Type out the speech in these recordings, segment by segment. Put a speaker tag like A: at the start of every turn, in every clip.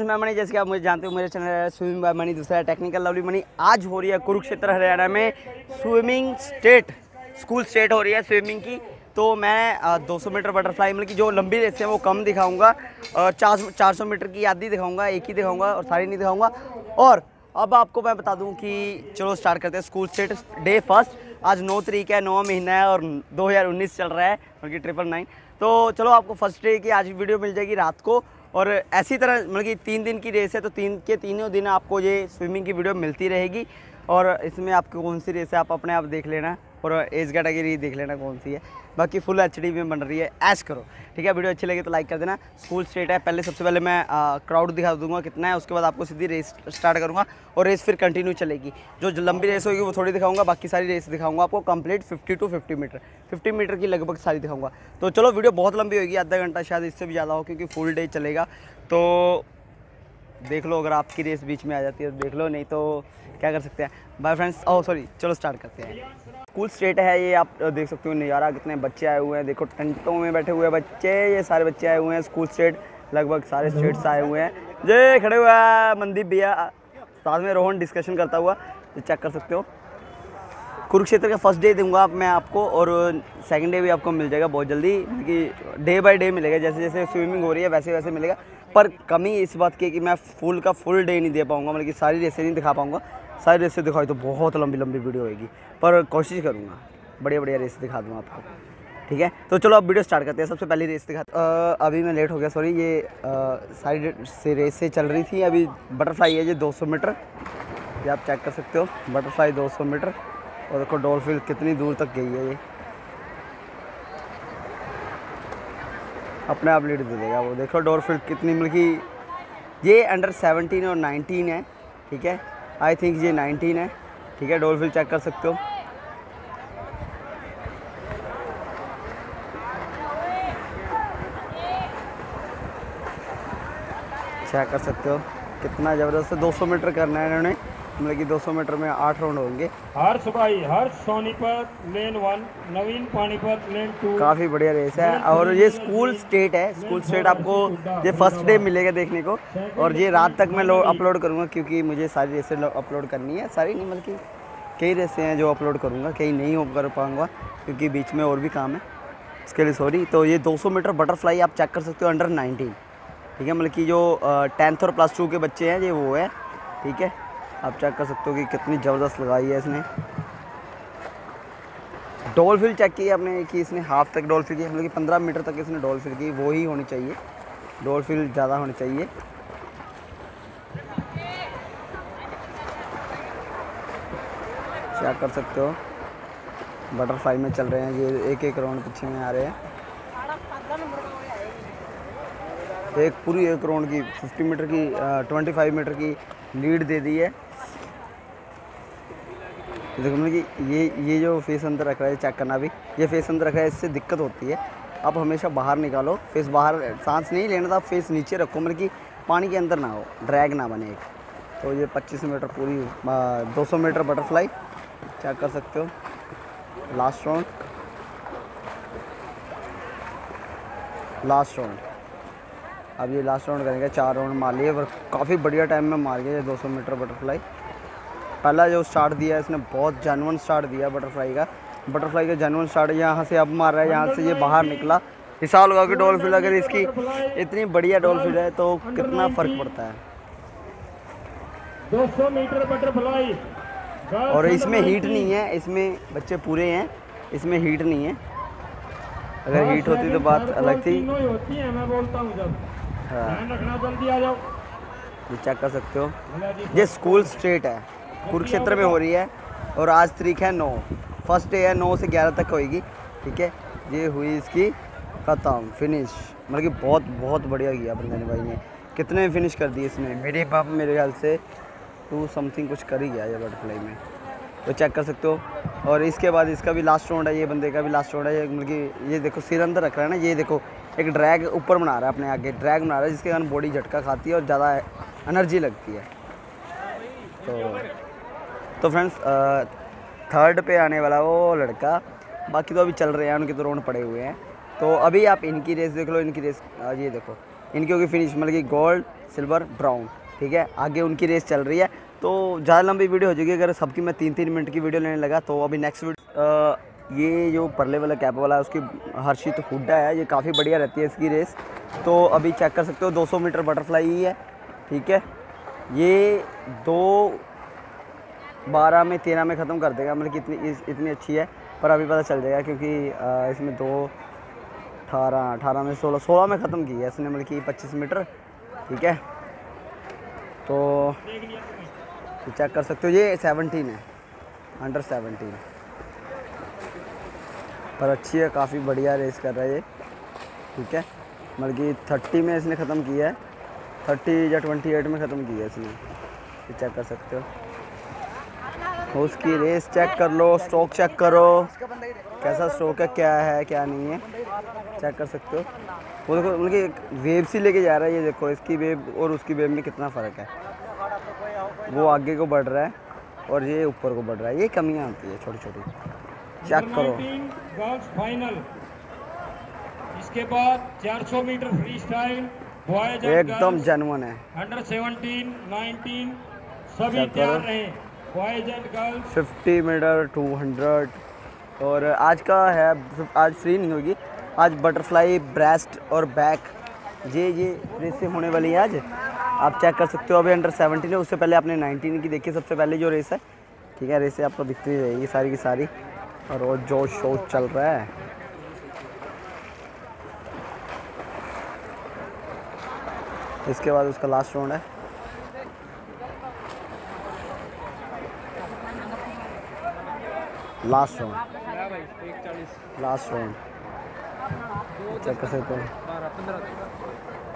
A: मैं मनी जैसे कि आप मुझे जानते हो, मेरे चैनल स्विमिंग बाय मनी दूसरा टेक्निकल लवली मनी आज हो रही है कुरुक्षेत्र हरियाणा में स्विमिंग स्टेट स्कूल स्टेट हो रही है स्विमिंग की। तो मैं 200 मीटर बटरफ्लाई मतलब कि जो लंबी रेस है, वो कम दिखाऊँगा और चार सौ मीटर की आधी दिखाऊँगा, एक ही दिखाऊँगा और सारी नहीं दिखाऊँगा। और अब आपको मैं बता दूँ कि चलो स्टार्ट करते हैं स्कूल स्टेट डे फ़र्स्ट आज नौ तरीक है, नौवा महीना है और 2019 चल रहा है मतलब कि ट्रिपल नाइन तो चलो आपको फ़र्स्ट डे की आज वीडियो मिल जाएगी रात को। और ऐसी तरह मतलब कि तीन दिन की रेस है तो तीन, के तीनों दिन आपको ये स्विमिंग की वीडियो मिलती रहेगी। और इसमें आपको कौन सी रेस है, आप अपने आप देख लेना और एज कैटेगरी देख लेना कौन सी है। बाकी फुल एचडी में बन रही है, ऐश करो। ठीक है, वीडियो अच्छी लगे तो लाइक कर देना। स्कूल स्टेट है। पहले सबसे पहले मैं क्राउड दिखा दूँगा कितना है, उसके बाद आपको सीधी रेस स्टार्ट करूँगा और रेस फिर कंटिन्यू चलेगी। जो लंबी रेस होगी वो थोड़ी दिखाऊँगा, बाकी सारी रेस दिखाऊँगा आपको कंप्लीट 50 टू 50 मीटर 50 मीटर की लगभग सारी दिखाऊँगा। तो चलो, वीडियो बहुत लंबी होगी, आधा घंटा शायद इससे भी ज़्यादा हो क्योंकि फुल डे चलेगा। तो देख लो अगर आपकी रेस बीच में आ जाती है तो देख लो, नहीं तो क्या कर सकते हैं। बाय फ्रेंड्स ओह सॉरी चलो स्टार्ट करते हैं। स्कूल स्टेट है ये, आप देख सकते हो नज़ारा, कितने बच्चे आए हुए हैं। देखो, टेंटों में बैठे हुए बच्चे, ये सारे बच्चे आए हुए हैं स्कूल स्टेट, लगभग सारे स्टेट्स आए हुए हैं। जे खड़े हुए हैं, मनदीप भैया। साथ में रोहन डिस्कशन करता हुआ, ये चेक कर सकते हो। कुरुक्षेत्र का फ़र्स्ट डे दूँगा मैं आपको, और सेकंड डे भी आपको मिल जाएगा बहुत जल्दी कि डे बाय डे मिलेगा, जैसे जैसे स्विमिंग हो रही है, वैसे वैसे मिलेगा। पर कमी इस बात की है कि मैं फुल का फुल डे नहीं दे पाऊँगा मतलब कि सारी रेसें नहीं दिखा पाऊँगा। सारी रेसें दिखाई तो बहुत लंबी लंबी वीडियो होगी पर कोशिश करूँगा बढ़िया बढ़िया रेस दिखा दूँगा आपको। ठीक है? तो चलो अब वीडियो स्टार्ट करते हैं। सबसे पहली रेस दिखा अभी मैं लेट हो गया सॉरी ये सारी से रेसें चल रही थी। अभी बटरफ्लाई है ये 200 मीटर। ये आप चेक कर सकते हो बटरफ्लाई 200 मीटर। और देखो डॉल्फिन कितनी दूर तक गई है ये। अपने आप लीड दे देगा वो। देखो डॉल्फिन कितनी मतलब कि ये अंडर 17 और 19 है, ठीक है? आई थिंक ये 19 है। ठीक है डोलफिल चेक कर सकते हो। चेक कर सकते हो। कितना ज़बरदस्त है 200 मीटर करना है इन्होंने। मतलब कि 200 मीटर में आठ राउंड होंगे।
B: हर्ष भाई Harsh Sonipat lane one Naveen Panipat lane two
A: काफ़ी बढ़िया रेस है। और ये स्कूल स्टेट है। स्कूल स्टेट आपको ये फ़र्स्ट डे मिलेगा देखने को। और ये रात तक मैं अपलोड करूँगा क्योंकि मुझे सारी रेसें अपलोड करनी है। सारी नहीं मतलब कि कई रेसें हैं जो अपलोड करूँगा कई नहीं हो कर पाऊँगा क्योंकि बीच में और भी काम है। इसके लिए सॉरी तो ये 200 मीटर बटरफ्लाई आप चेक कर सकते हो अंडर 19 ठीक है? मतलब कि जो टेंथ और प्लस टू के बच्चे हैं ये वो है। ठीक है? आप चेक कर सकते हो कि कितनी ज़बरदस्त लगाई है इसने। डॉल्फिन चेक की आपने कि इसने हाफ़ तक डॉल्फिन की मतलब कि पंद्रह मीटर तक इसने डॉल्फिन की। वो ही होनी चाहिए। डॉल्फिन ज़्यादा होनी चाहिए। चेक कर सकते हो। बटरफ्लाई में चल रहे हैं। ये एक एक राउंड पीछे में आ रहे हैं। एक पूरी एक राउंड की 50 मीटर की ट्वेंटी फाइव मीटर की लीड दे दी है। देखो मतलब कि ये ये जो फेस अंदर रख रहा है चेक करना भी ये फेस अंदर रख रहा है इससे दिक्कत होती है। आप हमेशा बाहर निकालो फेस बाहर सांस नहीं लेना था फेस नीचे रखो मतलब कि पानी के अंदर ना हो ड्रैग ना बने एक। तो ये 25 मीटर पूरी आ, 200 मीटर बटरफ्लाई चेक कर सकते हो। लास्ट राउंड लास्ट राउंड अब ये लास्ट राउंड करेंगे चार राउंड मार लिए पर काफ़ी बढ़िया टाइम में मार गया ये 200 मीटर बटरफ्लाई पहला जो स्टार्ट दिया है इसने बहुत जेनवन स्टार्ट दिया बटरफ्लाई का। बटरफ्लाई का जेनवन स्टार्ट यहाँ से अब मार रहा है यहाँ से ये बाहर निकला। हिसाब लगा कि डॉल्फिन अगर इसकी इतनी बढ़िया डॉल्फिन है तो कितना फ़र्क पड़ता है?
B: 200 मीटर बटरफ्लाई
A: और इसमें हीट नहीं है इसमें बच्चे पूरे हैं इसमें हीट नहीं है। अगर हीट होती तो बात अलग थी।
B: होती है मैं बोलता हूँ जब।
A: हाँ।
B: रखना जल्दी आ जाओ।
A: ये चेक कर सकते हो। ये स्कूल स्ट्रेट है। कुरुक्षेत्र में हो रही है और आज तारीख है नौ। फ़र्स्ट डे है, नौ से ग्यारह तक होएगी, ठीक है? ये हुई इसकी ख़त्म फिनिश मतलब कि बहुत बहुत बढ़िया किया बंदे भाई ने। कितने में फिनिश कर दी इसने? मेरे पाप मेरे ख्याल से टू समथिंग कुछ कर ही गया ये बटरफ्लाई में। तो चेक कर सकते हो। और इसके बाद इसका भी लास्ट राउंड है, ये बंदे का भी लास्ट राउंड है, ये मतलब कि ये देखो, सिर अंदर रख रहा है ना, ये देखो, एक ड्रैग ऊपर बना रहा है अपने आगे ड्रैग बना रहा है, जिसके कारण बॉडी झटका खाती है और ज़्यादा एनर्जी लगती है। तो तो फ्रेंड्स थर्ड पे आने वाला वो लड़का, बाकी तो अभी चल रहे हैं, उनके तो राउंड पड़े हुए हैं। तो अभी आप इनकी रेस देख लो, इनकी रेस आज ये देखो, इनकी होगी फिनिश मतलब कि गोल्ड सिल्वर ब्राउन ठीक है? आगे उनकी रेस चल रही है। तो ज़्यादा लंबी वीडियो हो जाएगी, अगर सबकी मैं तीन तीन मिनट की वीडियो लेने लगा तो अभी नेक्स्ट वीडियो ये जो परले वाला कैप वाला है उसकी हर्षित हुड्डा है, ये काफ़ी बढ़िया रहती है इसकी रेस तो अभी चेक कर सकते हो 200 मीटर बटरफ्लाई ही है, ठीक है? ये दो बारह में, तेरह में ख़त्म कर देगा मतलब कि इतनी इस- इतनी अच्छी है, पर अभी पता चल जाएगा क्योंकि इसमें दो, अठारह अठारह में सोलह सोलह में ख़त्म की है इसने मतलब कि पच्चीस मीटर, ठीक है? तो तो चेक कर सकते हो, ये सेवनटीन है अंडर सेवनटीन पर अच्छी है, काफ़ी बढ़िया रेस कर रहा है ये, ठीक है? मतलब कि थर्टी में इसने ख़त्म किया है थर्टी या ट्वेंटी एट में ख़त्म किया है इसने चेक कर सकते हो। तो उसकी रेस चेक कर लो स्ट्रोक चेक करो। कैसा स्ट्रोक है क्या है क्या नहीं है चेक कर सकते हो। वो देखो मतलब एक वेव सी लेके जा रहा है ये देखो इसकी वेब और उसकी वेब में कितना फ़र्क है। वो आगे को बढ़ रहा है और ये ऊपर को बढ़ रहा है। ये कमियाँ आती है छोटी छोटी चेक करो।
B: फाइनल इसके बाद 400 मीटर फ्री स्टाइल
A: एकदम जेनुअन है।
B: अंडर 17 19 सभी तैयार रहे।
A: 50 मीटर 200 और आज का है, आज फ्री नहीं होगी। आज बटरफ्लाई, ब्रेस्ट और बैक। ये ये रेसें होने वाली है आज। आप चेक कर सकते हो अभी अंडर 17 है उससे पहले आपने 19 की देखी सबसे पहले जो रेस है। ठीक है, रेसें आपको दिखती रहेगी सारी की सारी। और वो जो शो चल रहा है। इसके बाद उसका लास्ट राउंड है। Last round last round check कर सकते हो।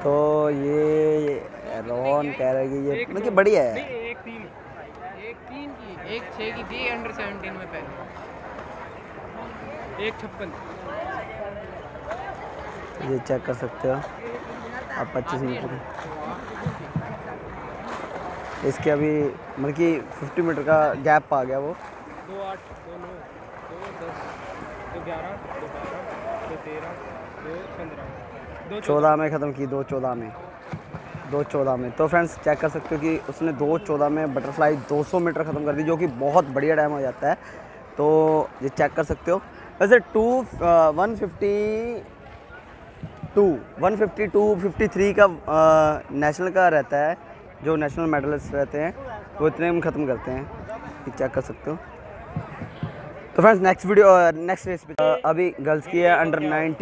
A: तो ये रोहन कह रहा है कि ये मतलब कि बढ़िया है।
C: एक तीन एक तीन की एक छः की थी अंडर में पहले। एक छप्पन।
A: ये चेक कर सकते हो। आप पच्चीस मीटर इसके अभी मतलब कि 50 मीटर का गैप आ गया वो।
C: आठ, दो नौ, दो दस, दो ग्यारह, दो बारह, दो तेरह, दो पंद्रह। दो
A: चौदह। में ख़त्म की, दो चौदह में। दो चौदह में। तो फ्रेंड्स चेक कर सकते हो कि उसने दो चौदह में बटरफ्लाई 200 मीटर ख़त्म कर दी, जो कि बहुत बढ़िया टाइम हो जाता है। तो ये चेक कर सकते हो। वैसे two one fifty two one fifty two fifty three का नेशनल का रहता है, जो नेशनल मेडलिस्ट रहते हैं, वो इतने में ख़त्म करते हैं। ये चेक कर सकते हो। तो friends next video next race पे अभी गर्ल्स की है अंडर 19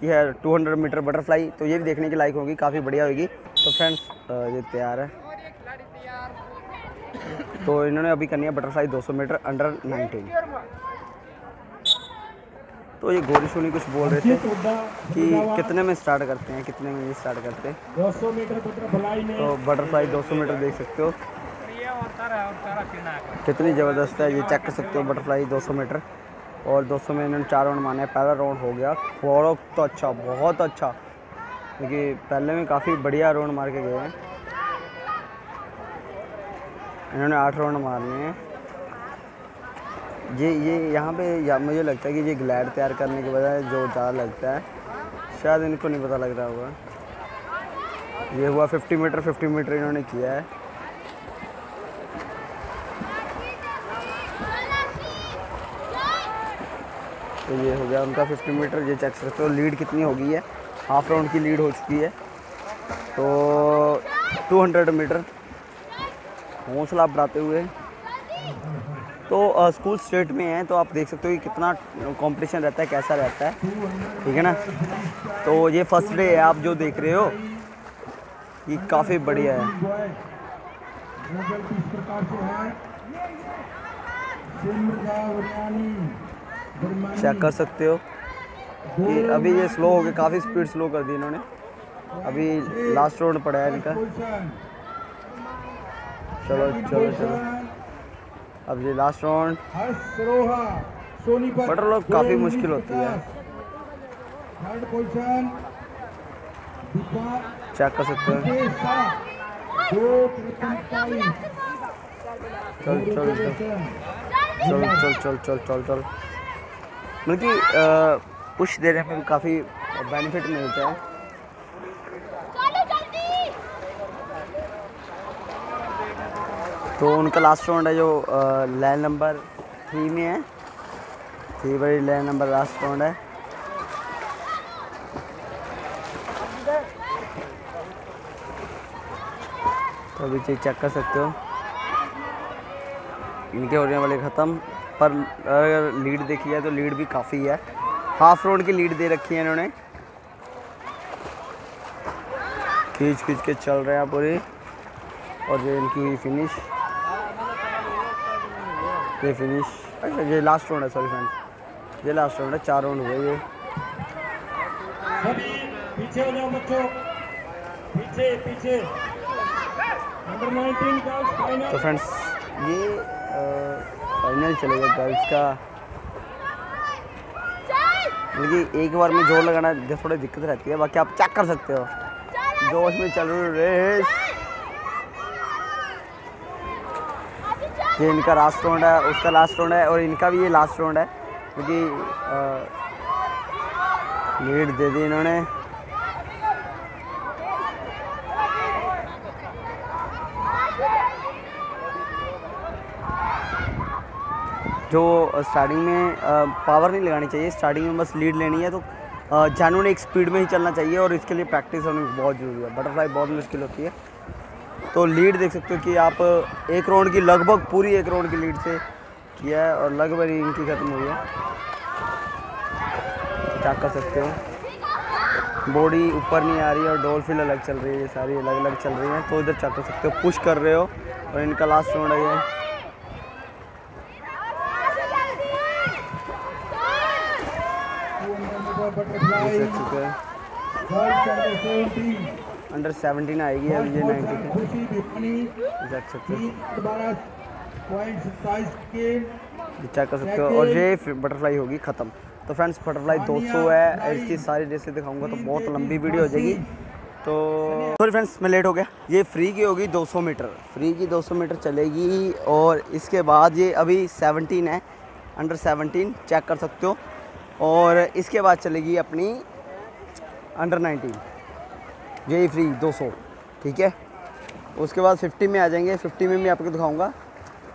A: की है 200 मीटर बटरफ्लाई तो ये भी देखने के लायक होगी काफ़ी बढ़िया होगी। तो फ्रेंड्स ये तैयार है। तो इन्होंने अभी करनी है बटरफ्लाई 200 मीटर अंडर 19 तो ये गोरी सोनी कुछ बोल रहे थे कि कितने में स्टार्ट करते हैं कितने में ये स्टार्ट करते। हैं
B: 200 बटरफ्लाई में
A: तो बटरफ्लाई 200 मीटर देख सकते हो। कितनी ज़बरदस्त है ये चेक कर सकते हो बटरफ्लाई 200 मीटर। और 200 में इन्होंने चार राउंड माने पहला राउंड हो गया। बहुत तो अच्छा बहुत अच्छा। क्योंकि पहले में काफ़ी बढ़िया राउंड मार के गए हैं। इन्होंने आठ राउंड मारने हैं। ये ये यहाँ पे या, मुझे लगता है कि ये ग्लैड तैयार करने के बजाय जो ज़्यादा लगता है। शायद इनको नहीं पता लग रहा होगा। ये हुआ 50 मीटर 50 मीटर इन्होंने किया है। तो ये हो गया उनका 50 मीटर ये चेक सकते हो लीड कितनी हो गई है हाफ़ राउंड की लीड हो चुकी है। तो 200 मीटर हौसला बढ़ाते हुए। तो अ, स्कूल स्टेट में है तो आप देख सकते हो कि कितना कंपटीशन रहता है कैसा रहता है। ठीक है ना? तो ये फ़र्स्ट डे है आप जो देख रहे हो ये काफ़ी बढ़िया है। चेक कर सकते हो कि अभी ये स्लो हो गए काफ़ी स्पीड स्लो कर दी इन्होंने। अभी लास्ट राउंड पड़ा है इनका। चलो चलो चलो। अब ये लास्ट राउंड बटर लोग काफ़ी मुश्किल होती है। चेक कर सकते हो। चल चल चल। चल चल चल चल चल चल। मतलब कि पुश देने में भी काफ़ी बेनिफिट मिलता है। तो उनका लास्ट राउंड है जो लाइन नंबर थ्री में है। थ्री बड़ी लाइन नंबर लास्ट राउंड है। तो अभी चेक कर सकते हो। इनके होने वाले ख़त्म। पर अगर लीड देखी है तो लीड भी काफ़ी है। हाफ़ राउंड की लीड दे रखी है इन्होंने। खींच खींच के चल रहे हैं पूरी। और ये इनकी हुई फिनिश ये फिनिश अच्छा ये लास्ट राउंड है सॉरी फ्रेंड्स ये लास्ट राउंड है चार राउंड हुए ये।
B: पीछे हो जाओ बच्चों। पीछे पीछे। नंबर 19 गर्ल्स
A: तो फ्रेंड्स ये फाइनल चलेगा गर्ल्स का। मतलब एक बार में ज़ोर लगाना थोड़ी दिक्कत रहती है, बाकी आप चेक कर सकते हो। जोश में चल रही रेस। ये इनका लास्ट राउंड है, उसका लास्ट राउंड है, और इनका भी ये लास्ट राउंड है, क्योंकि लीड दे दी इन्होंने। जो स्टार्टिंग में पावर नहीं लगानी चाहिए। स्टार्टिंग में बस लीड लेनी है तो जानू ने एक स्पीड में ही चलना चाहिए और इसके लिए प्रैक्टिस होनी बहुत ज़रूरी है। बटरफ्लाई बहुत मुश्किल होती है। तो लीड देख सकते हो कि आप एक राउंड की लगभग पूरी एक राउंड की लीड से किया है और लगभग इनकी ख़त्म हुई है। चेक कर सकते हो? बॉडी ऊपर नहीं आ रही है और डॉल्फिन अलग चल रही है, ये सारी अलग अलग चल रही हैं। तो इधर चेक कर सकते हो पुश कर रहे हो और इनका लास्ट राउंड है ये
B: बटरफ्लाई
A: देख सकते हैं
B: गर्ल्स अंडर 17
A: आएगी अभी ये 90 पे।
B: खुशी दीपनी
A: देख सकते हो चेक कर सकते हो। और ये बटरफ्लाई होगी ख़त्म। तो फ्रेंड्स बटरफ्लाई 200 है। इसकी सारी रेसें दिखाऊँगा तो बहुत लंबी वीडियो हो जाएगी। तो सॉरी फ्रेंड्स मैं लेट हो गया। ये फ्री की होगी 200 मीटर फ्री की 200 मीटर चलेगी और इसके बाद ये अभी 17 है। अंडर 17 चेक कर सकते हो। और इसके बाद चलेगी अपनी अंडर 19 यही फ्री 200 ठीक है? उसके बाद 50 में आ जाएँगे। 50 में मैं आपको दिखाऊँगा।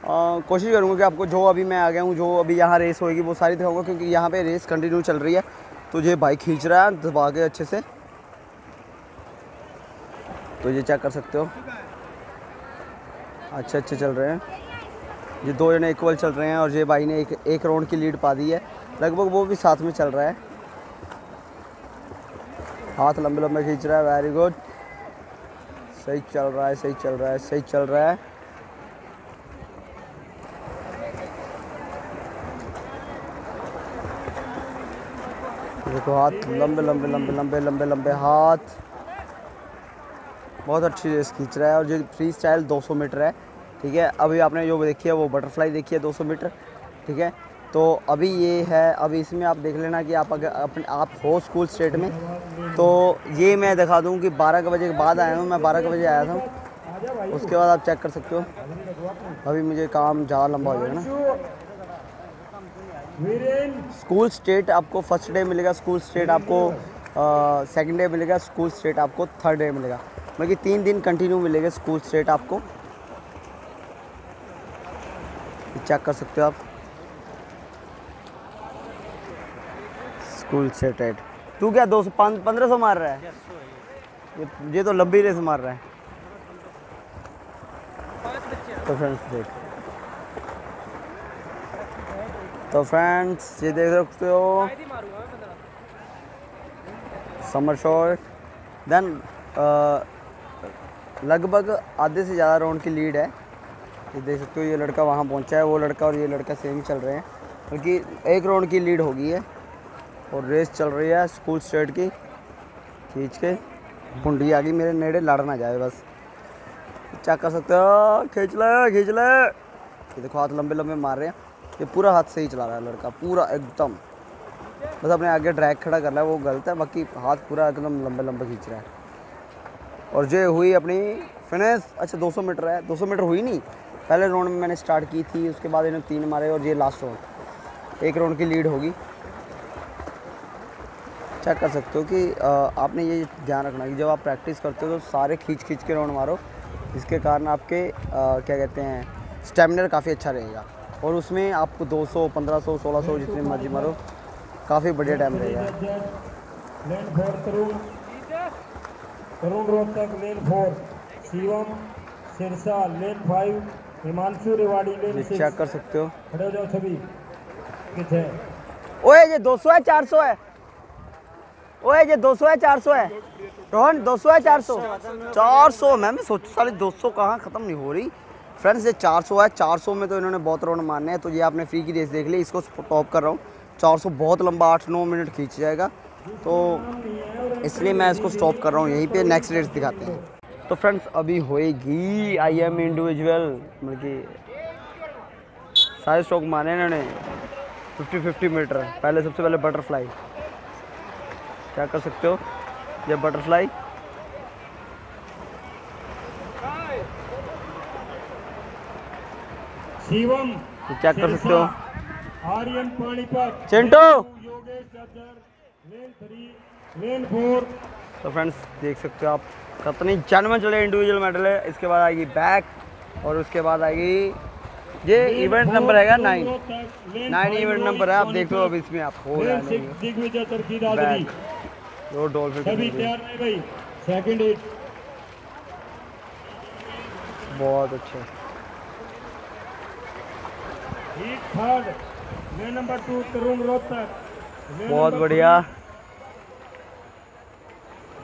A: कोशिश करूँगा कि आपको जो अभी मैं आ गया हूँ, जो अभी यहाँ रेस होएगी, वो सारी दिखाऊँगा, क्योंकि यहाँ पे रेस कंटिन्यू चल रही है। तो ये बाइक खींच रहा है, दबा के अच्छे से। तो ये चेक कर सकते हो। अच्छे अच्छे चल रहे हैं। ये दो जने इक्वल चल रहे हैं और ये भाई ने एक एक राउंड की लीड पा दी है। लगभग वो भी साथ में चल रहा है। हाथ लंबे लंबे खींच रहा है वेरी गुड सही चल रहा है, सही चल रहा है, सही चल रहा है। देखो हाथ लंबे लंबे लंबे लंबे लंबे लंबे हाथ। बहुत अच्छी रेस खींच रहा है और जो फ्री स्टाइल 200 मीटर है, ठीक है। अभी आपने जो देखी है वो बटरफ्लाई देखी है 200 मीटर, ठीक है। तो अभी ये है अभी इसमें आप देख लेना कि आप अगर अपने, आप हो स्कूल स्टेट में तो ये मैं दिखा दूँ कि 12 के बजे के बाद आया हूँ, मैं 12 के बजे आया था। उसके बाद आप चेक कर सकते हो। अभी मुझे काम ज़्यादा लंबा हो जाएगा ना। स्कूल स्टेट आपको फ़र्स्ट डे मिलेगा स्कूल स्टेट आपको सेकंड डे मिलेगा स्कूल स्टेट आपको थर्ड डे मिलेगा। मतलब कि तीन दिन कंटिन्यू मिलेगा स्कूल स्टेट आपको। चेक कर सकते हो आप। स्कूल स्टेट रेट तू क्या दो सौ पंद्रह सौ मार रहा है? ये ये तो लंबी रेस मार रहा है। तो फ्रेंड्स देख। तो फ्रेंड्स ये देख सकते हो। समर शॉट देन लगभग आधे से ज़्यादा राउंड की लीड है। ये देख सकते हो ये लड़का वहाँ पहुँचा है। वो लड़का और ये लड़का सेम चल रहे हैं। बल्कि एक राउंड की लीड होगी है और रेस चल रही है स्कूल स्टेट की। खींच के कुंडी आ गई मेरे नेड़े, लड़ ना जाए बस। चेक कर सकते हो? खींच ले खींच ले। ये देखो, हाथ लंबे लंबे मार रहे हैं। ये पूरा हाथ सही चला रहा है लड़का, पूरा एकदम। बस अपने आगे ड्रैग खड़ा कर रहा है, वो गलत है, बाकी हाथ पूरा एकदम लंबे लंबे खींच रहा है। और जो हुई अपनी फिनिश अच्छा 200 मीटर है 200 मीटर हुई नहीं। पहले राउंड में मैंने स्टार्ट की थी, उसके बाद इन्होंने तीन मारे और ये लास्ट राउंड एक राउंड की लीड होगी। चेक कर सकते हो कि आपने ये ध्यान रखना कि जब आप प्रैक्टिस करते हो तो सारे खींच खींच के राउंड मारो। जिसके कारण आपके क्या कहते हैं स्टेमिनर काफ़ी अच्छा रहेगा। और उसमें आपको 200 1500 1600 जितने मर्ज़ी मारो काफ़ी बढ़िया टाइम रहेगा।
B: Tarun Tarun Rohtak lane four Shivam Sirsa lane five Himanshu Rewari lane
A: ये
B: सिक्स
A: चेक कर सकते हो।
B: खड़े हो जाओ सभी। किथे
A: ओए ये 200 है 400 है। ओए, ये 200 है 400 है? रोहन 200 है 400 400 मैम सोच, साले 200 कहाँ ख़त्म नहीं हो रही? फ्रेंड्स ये 400 है 400 में तो इन्होंने बहुत राउंड मारने हैं तो ये आपने फ्री की रेस देख ली, इसको टॉप कर रहा हूँ। 400 बहुत लंबा, आठ नौ मिनट खींच जाएगा तो इसलिए मैं इसको स्टॉप कर रहा हूँ, यहीं पे नेक्स्ट रेस दिखाते हैं। तो फ्रेंड्स अभी होएगी आई एम इंडिविजुअल मतलब कि सारे स्टॉक मारे इन्होंने। फिफ्टी फिफ्टी मीटर पहले सबसे पहले बटरफ्लाई क्या कर सकते हो? ये बटरफ्लाई
B: शिवम
A: ये चेक कर सकते हो?
B: आर्यन पानीपत
A: चिंटू! तो फ्रेंड्स देख सकते हो आप कितनी जन्म चले इंडिविजुअल मेडल है। इसके बाद आएगी बैक और उसके बाद आएगी ये इवेंट नंबर हैगा नाइन नाइन इवेंट नंबर है आप देख लो अब इसमें आप हो रहा है बैक वो डॉल्फिन
B: सभी तैयार नहीं भाई? सेकंड हिट
A: बहुत अच्छे।
B: Heat third lane number two Tarun Rohtak
A: बहुत बढ़िया।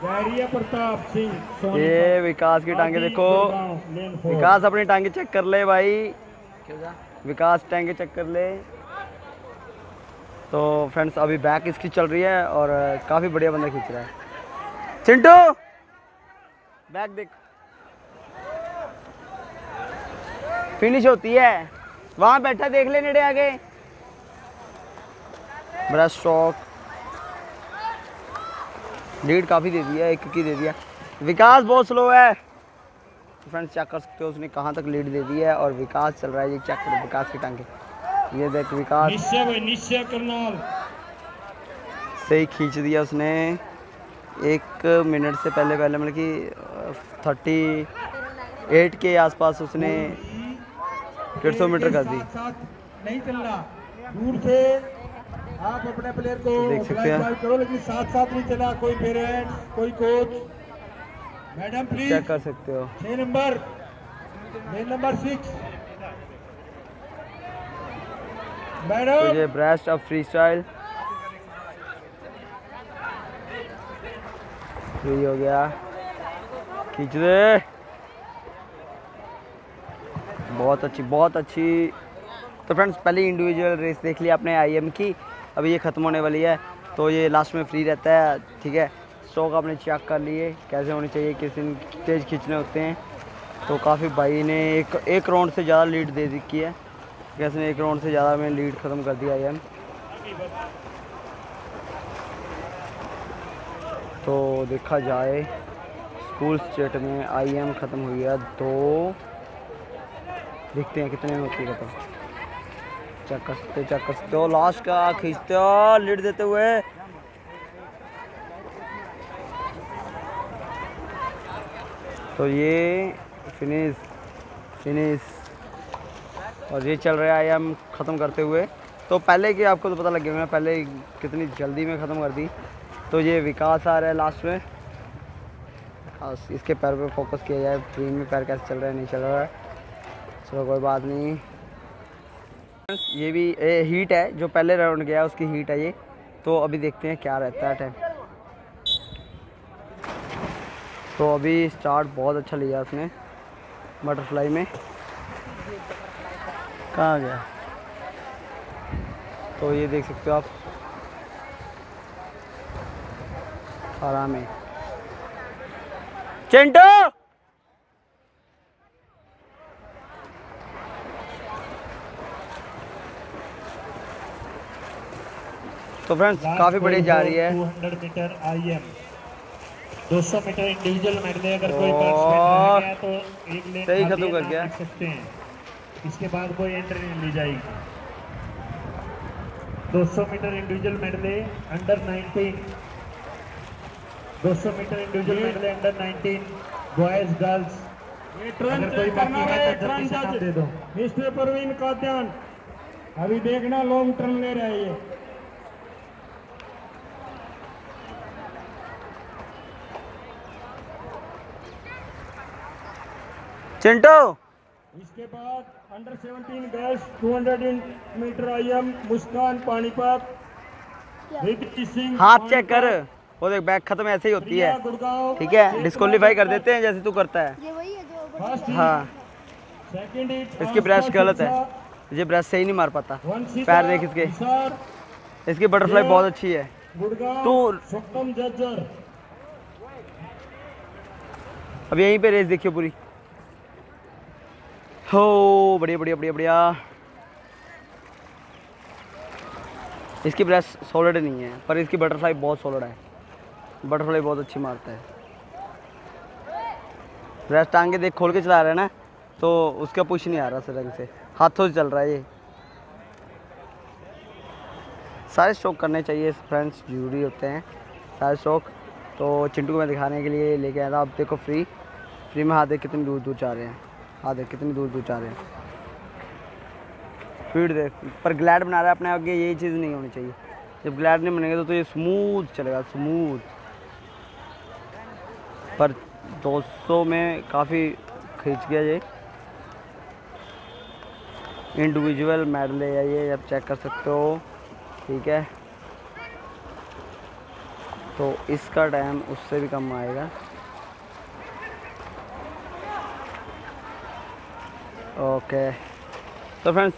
B: गैरिया प्रताप सिंह
A: ये विकास की टांगे देखो। विकास अपनी टांगे चेक कर ले भाई। विकास टांगे चेक कर ले। तो फ्रेंड्स अभी बैक इसकी चल रही है और काफ़ी बढ़िया बंदा खींच रहा है। चिंटू! बैक देख। फिनिश होती है। वहाँ बैठा देख ले नेड़े आगे। बड़ा स्ट्रोक लीड काफ़ी दे दिया एक की दे दिया। विकास बहुत स्लो है। फ्रेंड्स चेक कर सकते हो उसने कहाँ तक लीड दे दी है और विकास चल रहा है ये चेक करो विकास की टांगे। ये देख विकास।
B: निश्चय भाई निश्चय करनाल।
A: सही खींच दिया उसने। एक मिनट से पहले पहले मतलब कि थर्टी एट के आसपास उसने डेढ़ सौ मीटर कर दी।
B: नहीं चलना दूर से आप अपने प्लेयर को
A: देख सकते हैं।
B: करो लेकिन साथ साथ नहीं चला। कोई पेरेंट्स कोई कोच मैडम प्लीज़
A: चेक कर सकते हो।
B: छह नंबर। नंबर सिक्स
A: तो ये breast of free style free हो गया। खींच दे। बहुत अच्छी बहुत अच्छी। तो फ्रेंड्स पहले इंडिविजुअल रेस देख ली आपने आईएम की। अभी ये ख़त्म होने वाली है। तो ये लास्ट में फ्री रहता है, ठीक है? स्टॉक आपने चेक कर लिए। कैसे होने चाहिए, किस दिन तेज़ खींचने होते हैं। तो काफ़ी भाई ने एक एक राउंड से ज़्यादा लीड दे रखी है। कैसे ने एक राउंड से ज़्यादा में लीड ख़त्म कर दिया आई तो देखा जाए स्कूल स्टेट में आई ख़त्म हुई है दो देखते हैं कितने होती है खत्म। चेक कर सकते, चेक कर सकते हो लास्ट का खींचते हो लीड देते हुए। तो ये फिनिश फिनिश और ये चल रहा है हम ख़त्म करते हुए। तो पहले की आपको तो पता लग गया पहले कितनी जल्दी में ख़त्म कर दी। तो ये विकास आ रहा है लास्ट में। इसके पैर पे फोकस किया जाए ट्रेन में पैर कैसे चल रहा है नहीं चल रहा है। चलो कोई बात नहीं। ये भी ए, हीट है जो पहले राउंड गया उसकी हीट है ये। तो अभी देखते हैं क्या रहता है टाइम तो अभी स्टार्ट बहुत अच्छा लिया उसने बटरफ्लाई में। कहाँ गया? तो ये देख सकते हो आप। आराम है चिंटू! तो फ्रेंड्स काफ़ी बढ़िया जा रही है।
B: 200 meter IM 200 meter individual medal अगर कोई बैट्समैन रह गया तो एक लेन
A: सही खत्म कर गया।
B: सकते हैं। इसके बाद कोई एंट्री नहीं ली जाएगी। 200 meter individual medal under 19 200 meter individual medal under 19 boys girls
D: अगर कोई बाकी है
B: है
D: तो जल्दी से
B: ट्रेन
D: दे दो।
B: मिस्टर परवीन का ध्यान अभी देखना लॉन्ग टर्न ले रहा है ये।
A: चिंटू!
B: इसके बाद under 17 girls 200 meter IM Muskan Panipat Riddhi Singh
A: हाथ चेक कर। वो देख बैग खत्म ऐसे ही होती है। ठीक है डिस्क्वालीफाई कर देते हैं जैसे तू करता है।
E: ये वही है जो
B: फ़र्स्ट
A: हाँ।
B: सेकंड हिट
A: इसकी ब्रेस्ट गलत है। ये ब्रेस्ट सही नहीं मार पाता। पैर देख इसके। इसकी बटरफ्लाई बहुत अच्छी है। तू- अब यहीं पे रेस देखियो पूरी। हो, बढ़िया बढ़िया बढ़िया बढ़िया। इसकी ब्रेस्ट सॉलिड नहीं है, पर इसकी बटरफ्लाई बहुत सॉलिड है। बटरफ्लाई बहुत अच्छी मारता है। ब्रेस्ट टांगे देख, खोल के चला रहा है ना तो उसका पुश नहीं आ रहा सड़क से। हाथों से चल रहा है ये। सारे स्ट्रोक करने चाहिए फ्रेंड्स ज़रूरी होते हैं। सारे स्ट्रोक तो चिंटू को मैं दिखाने के लिए लेके आया था, अब देखो फ्री फ्री में हाथ देख कितनी दूर दूर जा रहे हैं। हाथ देख कितनी दूर दूर जा रहे हैं। स्पीड देख पर ग्लैड बना रहा है अपने आगे यही चीज़ नहीं होनी चाहिए। जब ग्लैड नहीं बनेगा तो, तो ये स्मूथ चलेगा स्मूथ पर 200 में काफ़ी खींच गया ये। इंडिविजुअल मेडल है ये आप चेक कर सकते हो। ठीक है। तो इसका टाइम उससे भी कम आएगा। ओके तो फ्रेंड्स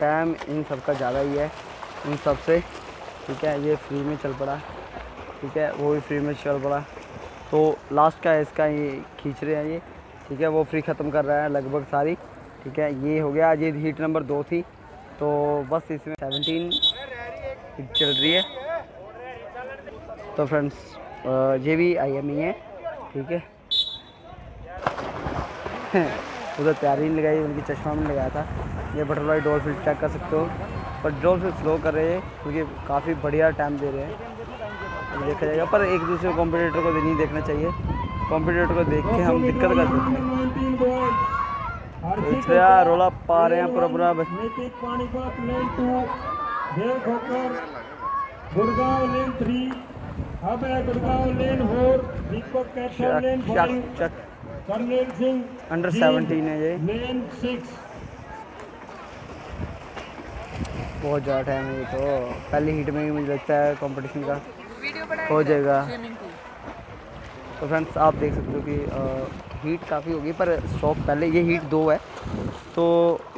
A: टाइम इन सब का ज़्यादा ही है, इन सबसे, ठीक है? ये फ्री में चल पड़ा, ठीक है? वो भी फ्री में चल पड़ा। तो लास्ट का है इसका ये खींच रहे हैं ये, ठीक है? वो फ्री ख़त्म कर रहा है लगभग सारी, ठीक है? ये हो गया ये हीट नंबर दो थी। तो बस इसमें सेवनटीन हीट चल रही है। तो फ्रेंड्स ये भी आई एम ही है, ठीक है? उधर तैयारी नहीं लगाई, उनकी चश्मा में लगाया था। ये बटरफ्लाई डॉल्फिन चेक कर सकते हो। पर डोल डॉल्फिन स्लो कर रहे हैं, क्योंकि काफ़ी बढ़िया टाइम दे रहे हैं। देखा जाएगा, पर एक दूसरे कॉम्पिटिटर को नहीं देखना चाहिए। कॉम्पिटिटर को देख के हम दिक्कत कर देते हैं। देख रोला पा रहे हैं पूरा पूरा।
B: गुड़गांव कर्नेल सिंह
A: अंडर 17 है ये।
B: सिक्स
A: बहुत ज़्यादा टाइम है ये तो। पहली हीट में ही मुझे लगता है कंपटीशन का हो जाएगा। तो फ्रेंड्स आप देख सकते हो कि हीट काफ़ी होगी पर स्टॉक पहले ये हीट दो है। तो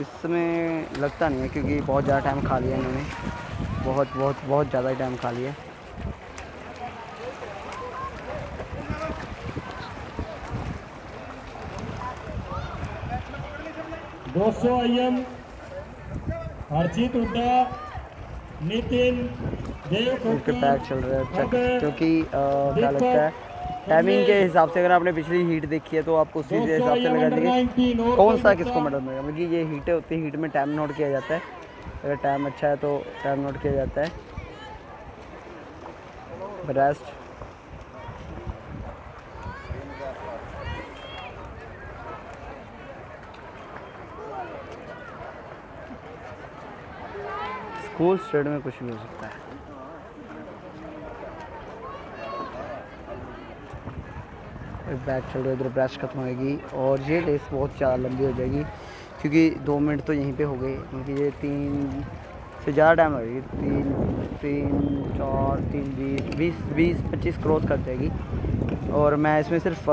A: इसमें लगता नहीं है क्योंकि बहुत ज़्यादा टाइम खा लिया इन्होंने। बहुत बहुत बहुत ज़्यादा ही टाइम खा लिया।
B: दो सौ आईएम हर्षित हुड्डा नितिन देव
A: उनके पैक चल रहे हैं क्योंकि क्या लगता है टाइमिंग के हिसाब से अगर आपने पिछली हीट देखी है तो आपको उसी के हिसाब से लगा देंगे। कौन सा किसको मेडल मिलेगा? मतलब कि ये हीटें होती है हीट में टाइम नोट किया जाता है। अगर टाइम अच्छा है तो टाइम नोट किया जाता है। ब्रेस्ट स्कूल स्टेट में कुछ भी हो सकता है। बैक चल रहा है उधर ब्रश खत्म होएगी और ये रेस बहुत ज़्यादा लंबी हो जाएगी क्योंकि दो मिनट तो यहीं पे हो गए, क्योंकि ये तीन से ज़्यादा टाइम लगेगी। तीन तीन, चार, तीन, बीस बीस बीस, पच्चीस क्रॉस कर जाएगी। और मैं इसमें सिर्फ़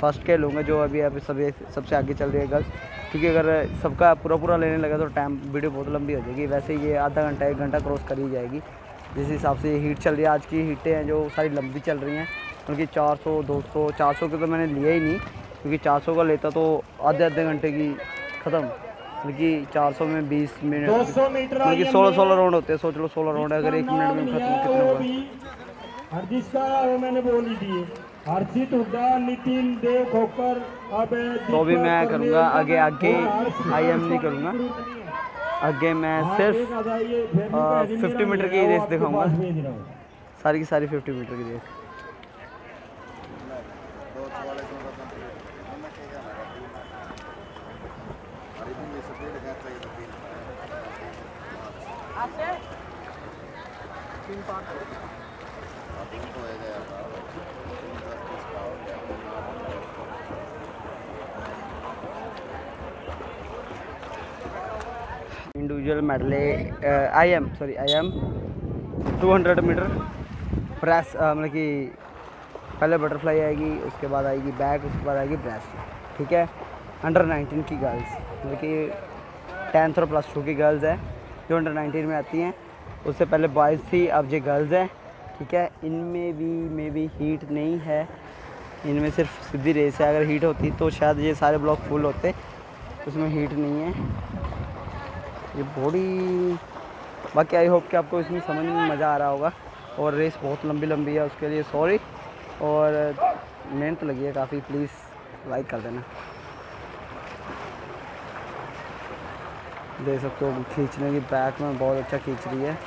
A: फ़र्स्ट के लूँगा जो अभी अभी सभी, सबसे आगे चल रही है गर्ल्स क्योंकि अगर सबका पूरा पूरा लेने लगा तो टाइम वीडियो बहुत लंबी हो जाएगी। वैसे ये आधा घंटा एक घंटा क्रॉस कर ही जाएगी। जिस हिसाब से हीट चल रही है आज की हीटें हैं जो सारी लंबी चल रही हैं। क्योंकि 400 200 400 के तो मैंने लिया ही नहीं। क्योंकि 400 का लेता तो आधे आधे घंटे की ख़त्म। क्योंकि 400 में 20 मिनट
B: 200 मीटर
A: क्योंकि
B: IM
A: 16 16 राउंड होते हैं सोच लो 16 राउंड अगर एक मिनट में खत्म कितने हुआ?
B: मैंने बोल ही दिए। हर्षित हुड्डा नितिन देव खोकर अब
A: तो
B: भी
A: मैं करूँगा आगे आगे आई एम नहीं करूँगा। आगे मैं
B: हाँ,
A: सिर्फ़
B: एक आधा ये फिर भी
A: आ,
B: पैसे
A: 50
B: मेरा
A: मीटर की रेस दिखाऊँगा। सारी की सारी 50 मीटर की race individual medal I M sorry I M 200 meter press मतलब कि पहले बटरफ्लाई आएगी, उसके बाद आएगी बैक उसके बाद आएगी ब्रेस ठीक है? अंडर 19 की गर्ल्स मतलब कि टेंथ और प्लस टू की गर्ल्स है, जो अंडर 19 में आती हैं। उससे पहले बॉयज़ थी, अब ये गर्ल्स हैं, ठीक है? इनमें भी, में भी हीट नहीं है। इनमें सिर्फ़ सीधी रेस है। अगर हीट होती तो शायद ये सारे ब्लॉक फुल होते, उसमें हीट नहीं है। ये बॉडी, बाकी आई होप कि आपको इसमें समझ में मज़ा आ रहा होगा। और रेस बहुत लंबी लंबी है उसके लिए सॉरी और, मेहनत लगी है काफ़ी प्लीज़ लाइक कर देना। देख सकते हो, खींचने की बैक में बहुत अच्छा खींच रही है।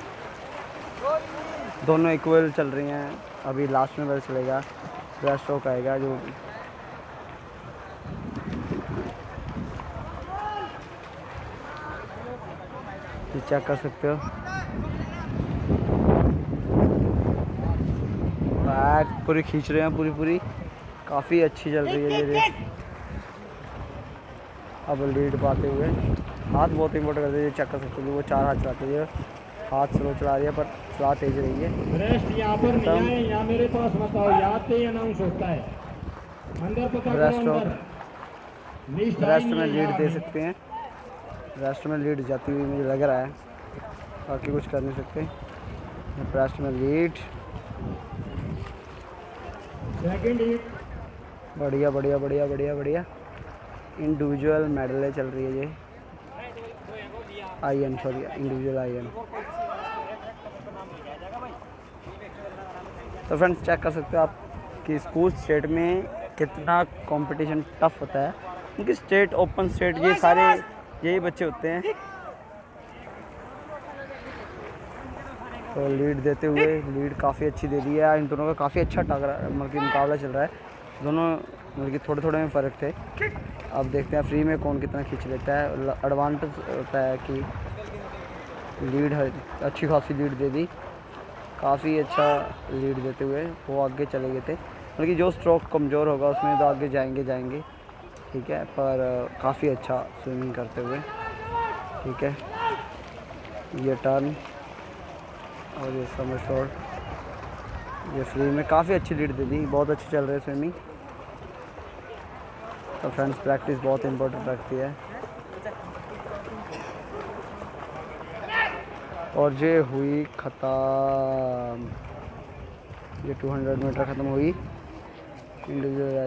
A: दोनों इक्वल चल रही हैं। अभी लास्ट में बेल चलेगा ब्रेस्ट स्ट्रोक आएगा, जो ये चेक कर सकते हो? बैक पूरी खींच रहे हैं पूरी पूरी। काफ़ी अच्छी चल रही है ये रेस अब लीड पाते हुए। हाथ बहुत इम्पोर्टेंट करते हैं ये चेक कर सकते हो? वो चार हाथ चलाते हैं। हाथ स्लो चला रही है पर चला तेज रही है।
B: रेस्ट यहाँ पर नहीं आए यहाँ मेरे पास बताओ याद से अनाउंस होता है। अंदर पता
A: रेस्ट
B: अंदर।
A: ऑफ़
B: लिस्ट आई
A: रेस्ट
B: नहीं
A: में लीड दे सकते हैं। रेस्ट में लीड जाती हुई मुझे लग रहा है। बाकी कुछ कर नहीं सकते। रेस्ट में लीड बढ़िया बढ़िया बढ़िया बढ़िया बढ़िया। इंडिविजुअल मेडल चल रही है ये। I M sorry individual I M तो फ्रेंड्स चेक कर सकते हो आप कि स्कूल स्टेट में कितना कंपटीशन टफ होता है। क्योंकि स्टेट ओपन स्टेट ये सारे यही बच्चे होते हैं। तो लीड देते हुए लीड काफ़ी अच्छी दे दी है। इन दोनों का काफ़ी अच्छा टकरा मतलब कि मुकाबला चल रहा है। दोनों मतलब थोड़े थोड़े में फ़र्क थे। अब देखते हैं फ्री में कौन कितना खींच लेता है। एडवांटेज होता है कि लीड अच्छी खासी लीड दे दी। काफ़ी अच्छा लीड देते हुए वो आगे चले गए थे। मतलब कि जो स्ट्रोक कमज़ोर होगा, उसमें तो आगे जाएँगे जाएँगे। ठीक है, पर काफ़ी अच्छा स्विमिंग करते हुए, ठीक है। ये टर्न और ये समर शॉट ये फ्री में काफ़ी अच्छी लीड दे दी, बहुत अच्छी चल रही है स्विमिंग तो फ्रेंड्स प्रैक्टिस बहुत इम्पोर्टेंट रखती है। और ये हुई ख़त्म। ये 200 मीटर ख़त्म हुई। इंडिविजुअल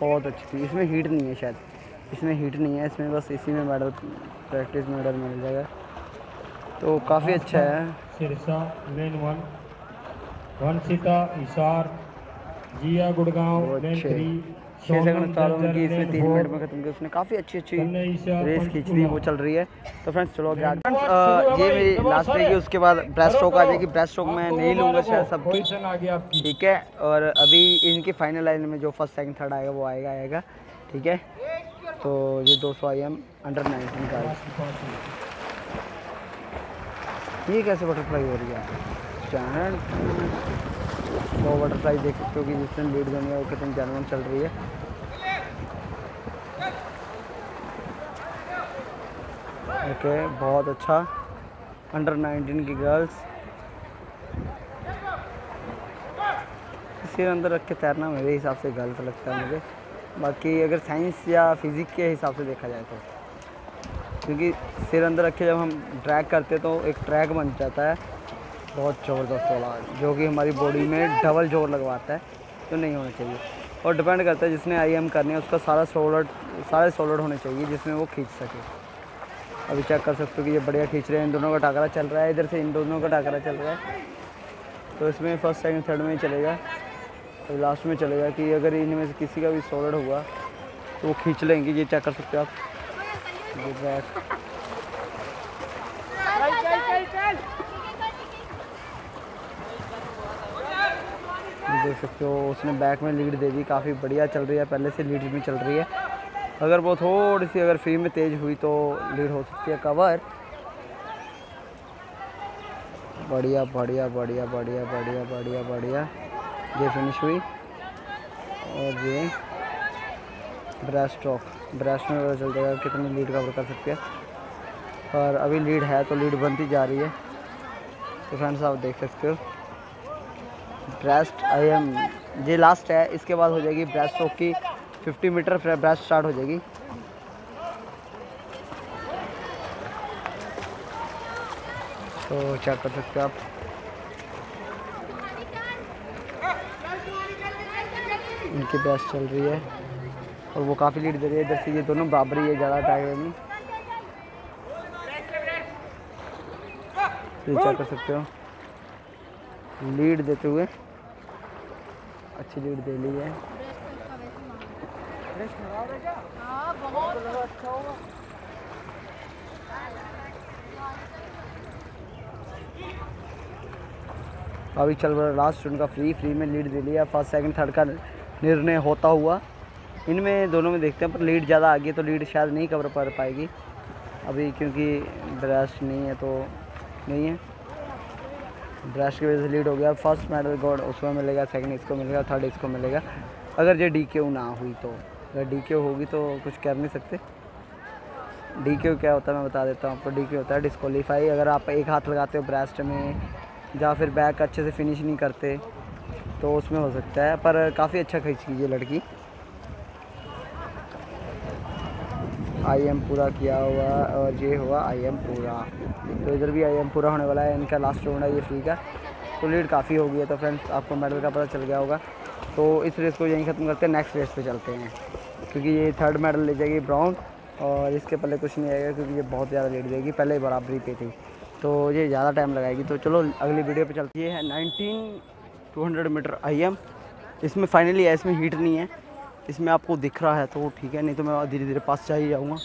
A: बहुत अच्छी थी। इसमें हीट नहीं है शायद। इसमें हीट नहीं है। इसमें बस इसी में मेडल प्रैक्टिस मेडल मिल जाएगा। तो काफ़ी अच्छा है।
B: Sirsa lane one one Sita इशार जिया गुड़गांव लेन थ्री
A: छः सेकंड चारों इसमें तीन मिनट में खत्म की उसने काफ़ी अच्छी अच्छी रेस खींच वो चल रही है। तो फ्रेंड्स चलो आगे फ्रेंड्स ये मेरी लास्ट रहेगी उसके बाद ब्रेस्ट स्ट्रोक आ जाएगी। ब्रेस्ट स्ट्रोक मैं नहीं लूँगा शायद सबकी ठीक है और अभी इनकी फाइनल लाइन में जो फ़र्स्ट सेकंड थर्ड आएगा वो आएगा आएगा। ठीक है? तो ये दो सौ आई एम अंडर नाइनटीन का ये कैसे बटरफ्लाई हो रही है? चैनल वो बटरफ्लाई देख सकते हो कि जिसने लीड करनी है वो कितनी जानवर चल रही है। ओके okay, बहुत अच्छा। अंडर 19 की गर्ल्स सिर अंदर रख के तैरना मेरे हिसाब से गलत लगता है मुझे। बाकी अगर साइंस या फिज़िक्स के हिसाब से देखा जाए तो। क्योंकि सिर अंदर रख के जब हम ट्रैक करते हैं तो एक ट्रैक बन जाता है। बहुत ज़बरदस्त वाला जो कि हमारी बॉडी में डबल ज़ोर लगवाता है तो नहीं होना चाहिए। और डिपेंड करता है जिसने आई एम करनी है, उसका सारा सोलर सारे सोलर होने चाहिए, जिसमें वो खींच सके। अभी चेक कर सकते हो कि ये बढ़िया खींच रहे हैं, इन दोनों का टाकरा चल रहा है, इधर से इन दोनों का टाकरा चल रहा है। तो इसमें फ़र्स्ट सेकंड थर्ड में ही चलेगा। तो लास्ट में चलेगा कि अगर इनमें से किसी का भी सोलर हुआ तो वो खींच लेंगे, ये चेक कर सकते हो आप। देख सकते हो, उसने बैक में लीड दे दी, काफ़ी बढ़िया चल रही है, पहले से लीड भी चल रही है। अगर वो थोड़ी सी अगर फ्री में तेज़ हुई तो लीड हो सकती है कवर बढ़िया बढ़िया बढ़िया बढ़िया बढ़िया बढ़िया बढ़िया। ये फिनिश हुई। और ये ब्रेस्ट स्ट्रोक ब्रेस्ट में पता चल जाएगा कितनी लीड कवर कर सकते हैं। पर अभी लीड है तो लीड बनती जा रही है। तो फ्रेंड्स आप देख सकते हो। ब्रेस्ट, आई एम, ये लास्ट है, इसके बाद हो जाएगी ब्रेस्ट स्ट्रोक की 50 मीटर ब्रेस्ट स्टार्ट हो जाएगी। तो चेक कर सकते हो आप। इनकी ब्रेस्ट चल रही है, और वो काफ़ी लीड दे रही है, इधर से ये दोनों बराबर ही है ज़्यादा टाइम नहीं। ये चेक कर सकते हो। लीड देते हुए। अच्छी लीड दे ली है। अभी चल रहा लास्ट उनका फ्री फ्री में लीड दे लिया फ़र्स्ट सेकंड थर्ड का निर्णय होता हुआ। इनमें दोनों में देखते हैं पर लीड ज़्यादा आ गई तो लीड शायद नहीं कवर कर पाएगी। अभी क्योंकि ब्रश नहीं है तो नहीं है। ब्रश की वजह से लीड हो गया। फ़र्स्ट मेडल गोल्ड उसमें मिलेगा सेकंड इसको मिलेगा थर्ड इसको मिलेगा। अगर ये डी ना हुई तो अगर डी होगी तो कुछ कर नहीं सकते। डी क्या होता है मैं बता देता हूँ आपको। डी होता है डिस्कॉलीफाई अगर आप एक हाथ लगाते हो ब्रेस्ट में, या फिर बैक अच्छे से फिनिश नहीं करते तो उसमें हो सकता है। पर काफ़ी अच्छा खींच कीजिए लड़की। आई एम पूरा किया हुआ और ये हुआ आई एम पूरा। तो इधर भी आई एम पूरा होने वाला है, इनका लास्ट राउंड है, ये फ्री का। तो लीड काफ़ी हो गई है तो फ्रेंड्स आपको मेडल का पता चल गया होगा। तो इस रेस को यहीं ख़त्म करते हैं नेक्स्ट रेस पे चलते हैं। क्योंकि ये थर्ड मेडल ले जाएगी ब्राउन और इसके पहले कुछ नहीं आएगा, क्योंकि ये बहुत ज़्यादा लेट जाएगी पहले ही बराबरी पे थी। तो ये ज़्यादा टाइम लगाएगी। तो चलो, अगली वीडियो पे चलती है। Nineteen two hundred meter I M इसमें फाइनली इसमें हीट नहीं है। इसमें आपको दिख रहा है तो ठीक है, नहीं तो मैं धीरे धीरे पास ही जाऊँगा।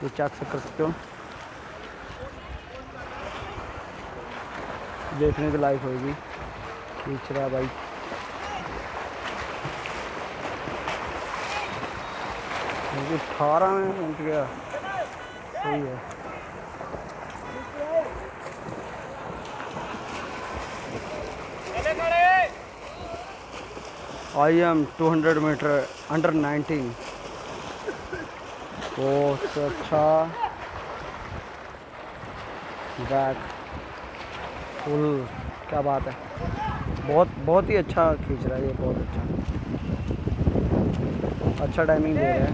A: तो चेक से कर सकते हो। देखने के लायक होगी। खींच रहा भाई। अठारह में पहुँच गया। सही है। आई एम 200 मीटर अंडर 19 बहुत अच्छा। बैक फुल क्या बात है। बहुत बहुत ही अच्छा खींच रहा है ये, बहुत अच्छा। अच्छा टाइमिंग दे रहा है।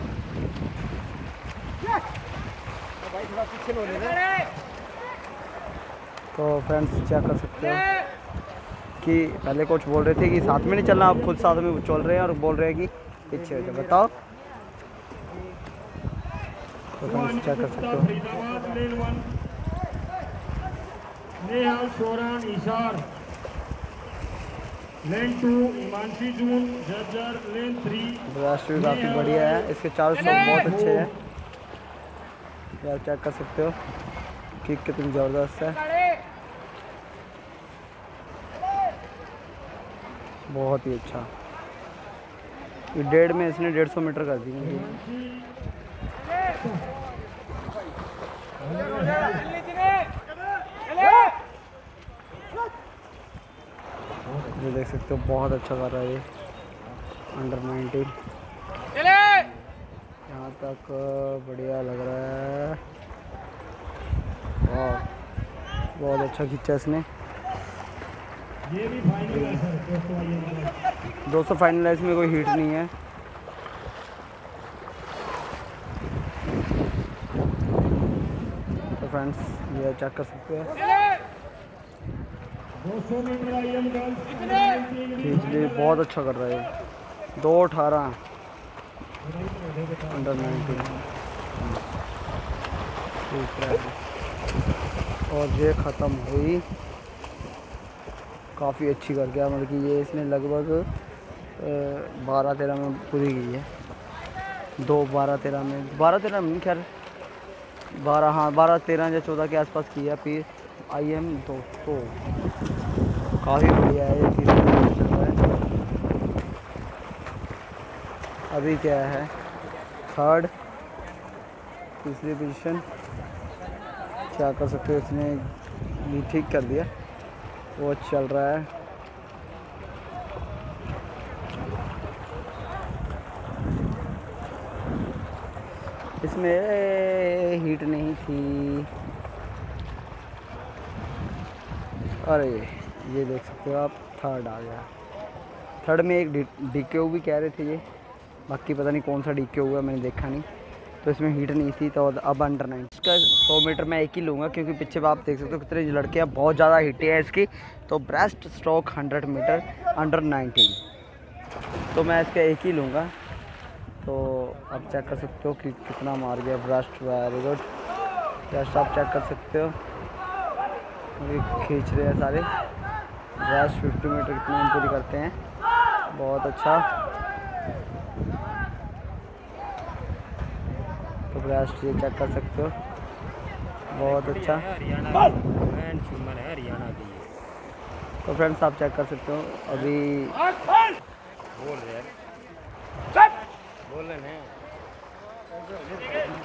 A: तो फ्रेंड्स चेक कर सकते हो। कि पहले कोच बोल रहे थे कि साथ में नहीं चलना आप खुद साथ में चल रहे हैं और बोल रहे हैं कि पीछे हो बताओ। तो फ्रेंड्स चेक कर सकते हो। भी काफ़ी बढ़िया है। इसके चार स्ट्रोक बहुत अच्छे हैं। आप चेक कर सकते हो। किक कितनी ज़बरदस्त है। बहुत ही अच्छा। ये डेढ़ में इसने डेढ़ सौ मीटर कर दी। ये देख सकते हो, बहुत अच्छा कर रहा है ये। अंडर नाइनटीन यहाँ तक बढ़िया लग रहा है। बहुत अच्छा खींचा इसने।
B: ये भी फाइनल है। सर दोस्तों
A: दो सौ फाइनल है इसमें कोई हीट नहीं है। तो फ्रेंड्स ये चेक कर सकते हैं।
B: 200 मीटर आईएम गर्ल्स
A: खींच ली बहुत अच्छा कर रहा है दो अठारह। अंडर नाइनटीन ठीक है। और ये ख़त्म हुई। काफ़ी अच्छी कर गया मतलब कि ये इसने लगभग बारह तेरह में पूरी की है। दो बारह तेरह में। बारह तेरह में खैर, बारह हाँ बारह तेरह या चौदह के आसपास किया फिर आई एम दो सौ काफ़ी बढ़िया है ये है। अभी क्या है, थर्ड, तीसरी पोजीशन। क्या कर सकते हो, इसने भी ठीक कर दिया। वो चल रहा है। इसमें हीट नहीं थी। अरे, ये देख सकते हो आप थर्ड आ गया। थर्ड में एक डी के भी कह रहे थे ये। बाकी पता नहीं कौन सा डी के हुआ, मैंने देखा नहीं। तो इसमें हीट नहीं थी तो अब अंडर नाइन सौ मीटर मैं एक ही लूँगा, क्योंकि पीछे आप देख सकते हो कितने लड़के हैं बहुत ज़्यादा हिट है इसकी। तो breast stroke hundred meter under nineteen तो मैं इसका एक ही लूँगा। तो आप चेक कर सकते हो कि कितना मार गया ब्रेस्ट वेरी गुड ब्रेस्ट आप चेक कर सकते हो। खींच रहे हैं सारे। ब्रेस्ट फिफ्टी मीटर कितना पूरी करते हैं। बहुत अच्छा। तो ब्रेस्ट ये चेक कर सकते हो। बहुत अच्छा।
C: हरियाणा की
A: तो फ्रेंड्स आप चेक कर सकते हो अभी
C: बोल रहे हैं।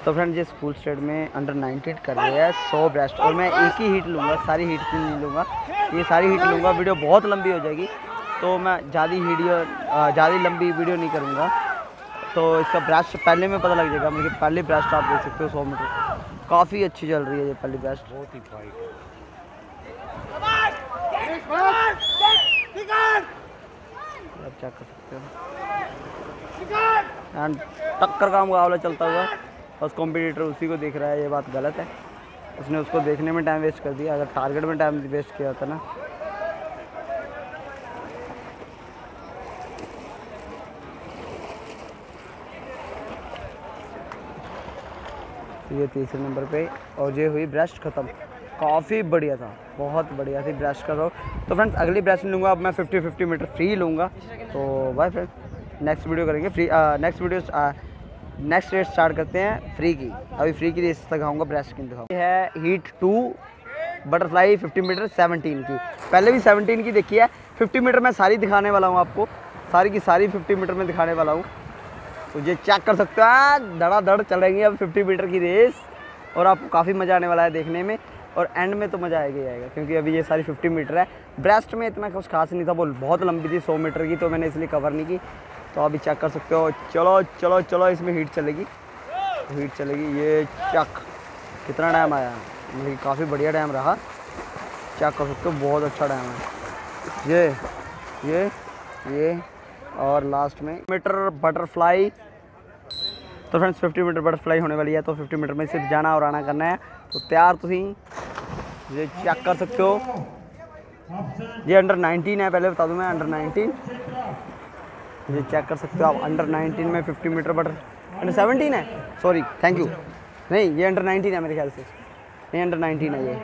A: तो फ्रेंड ये स्कूल स्टेट में अंडर 19 कर रहे हैं सौ ब्रेस्ट और मैं एक ही हीट लूँगा सारी हीट की नहीं लूँगा। ये सारी हीट लूँगा वीडियो बहुत लंबी हो जाएगी। तो मैं ज़्यादा वीडियो ज़्यादा लंबी वीडियो नहीं करूँगा। तो इसका ब्रेस्ट पहले में पता लग जाएगा मुझे पहले ब्रेस्ट आप देख सकते हो सौ मीटर काफ़ी अच्छी चल रही है ये पहली बेस्ट
C: बहुत ही फाइट
A: आप चेक कर सकते हो? एंड टक्कर का मुकाबला चलता हुआ बस कॉम्पिटिटर उसी को देख रहा है ये बात गलत है। उसने उसको देखने में टाइम वेस्ट कर दिया। अगर टारगेट में टाइम वेस्ट किया होता ना तो ये तीसरे नंबर पे, और ये हुई ब्रेस्ट ख़त्म। काफ़ी बढ़िया था, बहुत बढ़िया थी ब्रश का तो। तो फ्रेंड्स अगली ब्रेस्ट लूँगा, अब मैं 50 50 मीटर फ्री लूँगा। तो बाय फ्रेंड्स नेक्स्ट वीडियो करेंगे free next video next rate start करते हैं फ्री की। अभी फ्री की रेस दिखाऊँगा ब्रेस्ट की दिखाऊँ है हीट टू बटरफ्लाई 50 मीटर 17 की। पहले भी 17 की देखी है। 50 मीटर मैं सारी दिखाने वाला हूँ आपको। सारी की सारी 50 मीटर में दिखाने वाला हूँ। तो ये चेक कर सकते हो धड़ाधड़ चलेंगे अब 50 मीटर की रेस और आपको काफ़ी मज़ा आने वाला है देखने में और एंड में तो मज़ा आएगा ही आएगा, क्योंकि अभी ये सारी 50 मीटर है। ब्रेस्ट में इतना कुछ खास नहीं था वो बहुत लंबी थी 100 मीटर की तो मैंने इसलिए कवर नहीं की। तो अभी चेक कर सकते हो। चलो चलो चलो, इसमें हीट चलेगी। हीट चलेगी, ये चक कितना टाइम आया? मतलब काफ़ी बढ़िया टाइम रहा। चेक कर सकते हो, बहुत अच्छा टाइम है। ये ये ये। और लास्ट में मीटर बटरफ्लाई तो फ्रेंड्स 50 मीटर बटरफ्लाई होने वाली है तो 50 मीटर में सिर्फ़ जाना और आना करना है। तो तैयार ਤੁਸੀਂ ये चेक कर सकते हो। ये अंडर 19 है, पहले बता दूँ मैं अंडर 19 ये चेक कर सकते हो आप अंडर 19 में 50 मीटर बटर अंडर 17 है? सॉरी थैंक यू नहीं, ये अंडर 19 है मेरे ख्याल से। नहीं अंडर 19 है ये।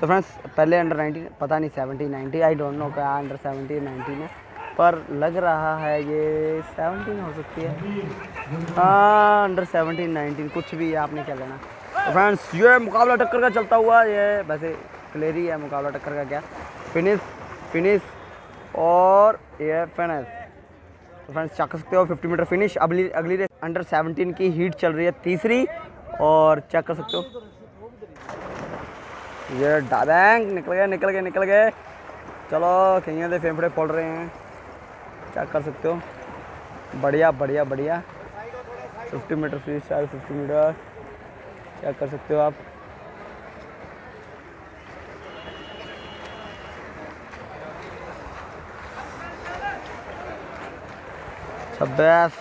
A: तो फ्रेंड्स पहले अंडर 19 पता नहीं 70 90 आई डोंट नो क्या अंडर 17 19 है। पर लग रहा है ये 17 हो सकती है। हाँ अंडर 17 19 कुछ भी है आपने क्या लेना। तो फ्रेंड्स ये मुकाबला टक्कर का चलता हुआ, ये वैसे क्लियर ही है मुकाबला टक्कर का क्या। फिनिश फिनिश और ये फिनिश तो फ्रेंड्स चेक कर सकते हो 50 मीटर फिनिश अगली अगली रेस अंडर 17 की हीट चल रही है तीसरी और चेक कर सकते हो। ये डाबैंग, निकल गए निकल गए निकल गए। चलो, कहीं फेफड़े फोड़ रहे हैं। चेक कर सकते हो? बढ़िया बढ़िया बढ़िया। 50 meter free style 50 meter check कर सकते हो आप? छब्बीस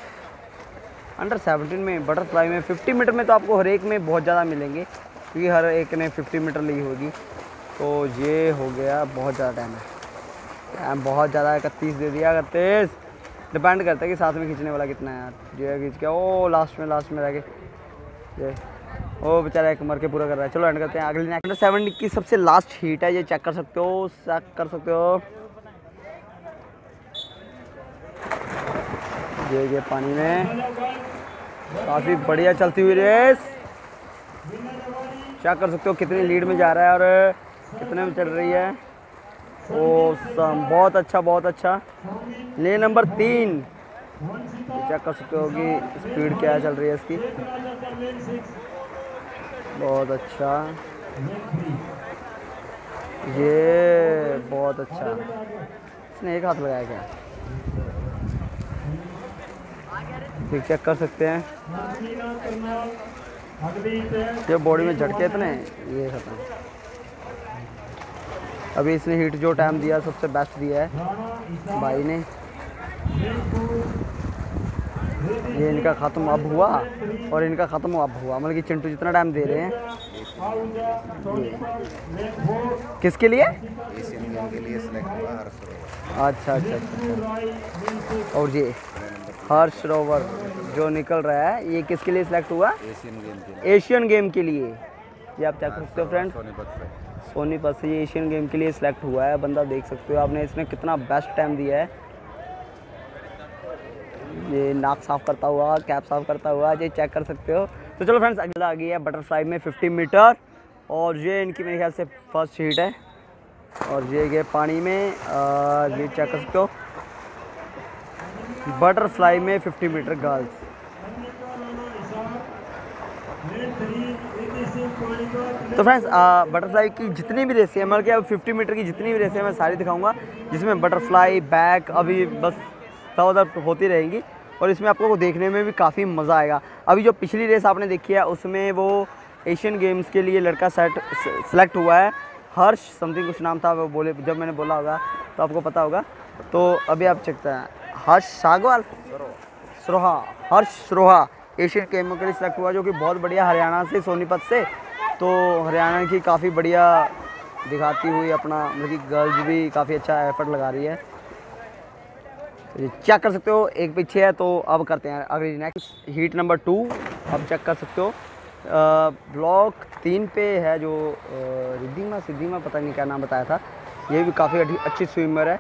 A: अंडर 17 में बटरफ्लाई में 50 मीटर में तो आपको हर एक में बहुत ज़्यादा मिलेंगे, क्योंकि हर एक ने 50 मीटर ली होगी। तो ये हो गया, बहुत ज़्यादा टाइम है टाइम बहुत ज़्यादा इकतीस दे दिया इकतीस डिपेंड करता है कि साथ में खींचने वाला कितना है यार। जो है खींच के, ओ लास्ट में लास्ट में रह गए। ये, ओ, बेचारा एक मर के पूरा कर रहा है। चलो एंड करते हैं अगली नेक्स्ट सेवन की सबसे लास्ट हीट है, ये चेक कर सकते हो चेक कर सकते हो। ये ये पानी में। काफ़ी बढ़िया चलती हुई रेस। चेक कर सकते हो कितनी लीड में जा रहा है और कितने में चल रही है। ओसम बहुत अच्छा बहुत अच्छा। ले नंबर तीन। चेक कर सकते हो कि स्पीड क्या चल रही है इसकी। बहुत अच्छा। ये बहुत अच्छा। इसने एक हाथ लगाया क्या? ठीक, चेक कर सकते हैं। ये बॉडी में झटके इतने? ये खत्म अभी इसने हिट जो टाइम दिया सबसे बेस्ट दिया है। भाई ने। ये इनका ख़त्म अब हुआ और इनका ख़त्म अब हुआ। मतलब कि चिंटू जितना टाइम दे रहे हैं। किसके लिए?
D: एशियन गेम के लिए
A: अच्छा अच्छा अच्छा। और ये हर्ष रोवर जो निकल रहा है ये किसके लिए सिलेक्ट हुआ?
D: एशियन गेम के लिए।
A: ये आप चेक कर सकते हो फ्रेंड
D: सोनीपत से
A: सोनीपत से ये एशियन गेम के लिए सिलेक्ट हुआ है बंदा देख सकते हो आपने इसने कितना बेस्ट टाइम दिया है। ये नाक साफ़ करता हुआ कैप साफ़ करता हुआ ये चेक कर सकते हो। तो चलो फ्रेंड्स अगला आ गया है बटरफ्लाई में 50 मीटर और ये इनकी मेरे ख्याल से फ़र्स्ट हीट है। और ये गए पानी में और ये चेक कर सकते हो। बटरफ्लाई में 50 मीटर गर्ल्स तो फ्रेंड्स बटरफ्लाई की जितनी भी रेसें हैं मतलब कि अब 50 मीटर की जितनी भी रेसें मैं सारी दिखाऊँगा, जिसमें बटरफ्लाई बैक अभी बस उधर होती रहेंगी और इसमें आपको देखने में भी काफ़ी मज़ा आएगा। अभी जो पिछली रेस आपने देखी है, उसमें वो एशियन गेम्स के लिए लड़का सेट सेलेक्ट हुआ है, हर्ष समथिंग कुछ नाम था, वो बोले, जब मैंने बोला होगा तो आपको पता होगा। तो अभी आप चेकते हैं। हर्ष सागवाल? सरोहा। हर्ष सरोहा एशियन गेमों के लिए सेलेक्ट हुआ, जो कि बहुत बढ़िया हरियाणा से, सोनीपत से तो हरियाणा की काफ़ी बढ़िया दिखाती हुई अपना मतलब कि गर्ल्स भी काफ़ी अच्छा एफर्ट लगा रही है। तो चेक कर सकते हो? एक पीछे है तो अब करते हैं अगली नेक्स्ट हीट नंबर टू अब चेक कर सकते हो। ब्लॉक तीन पे है जो रिद्धिमा, सिद्धिमा, पता नहीं क्या नाम बताया था। ये भी काफ़ी अच्छी- अच्छी स्विमर है।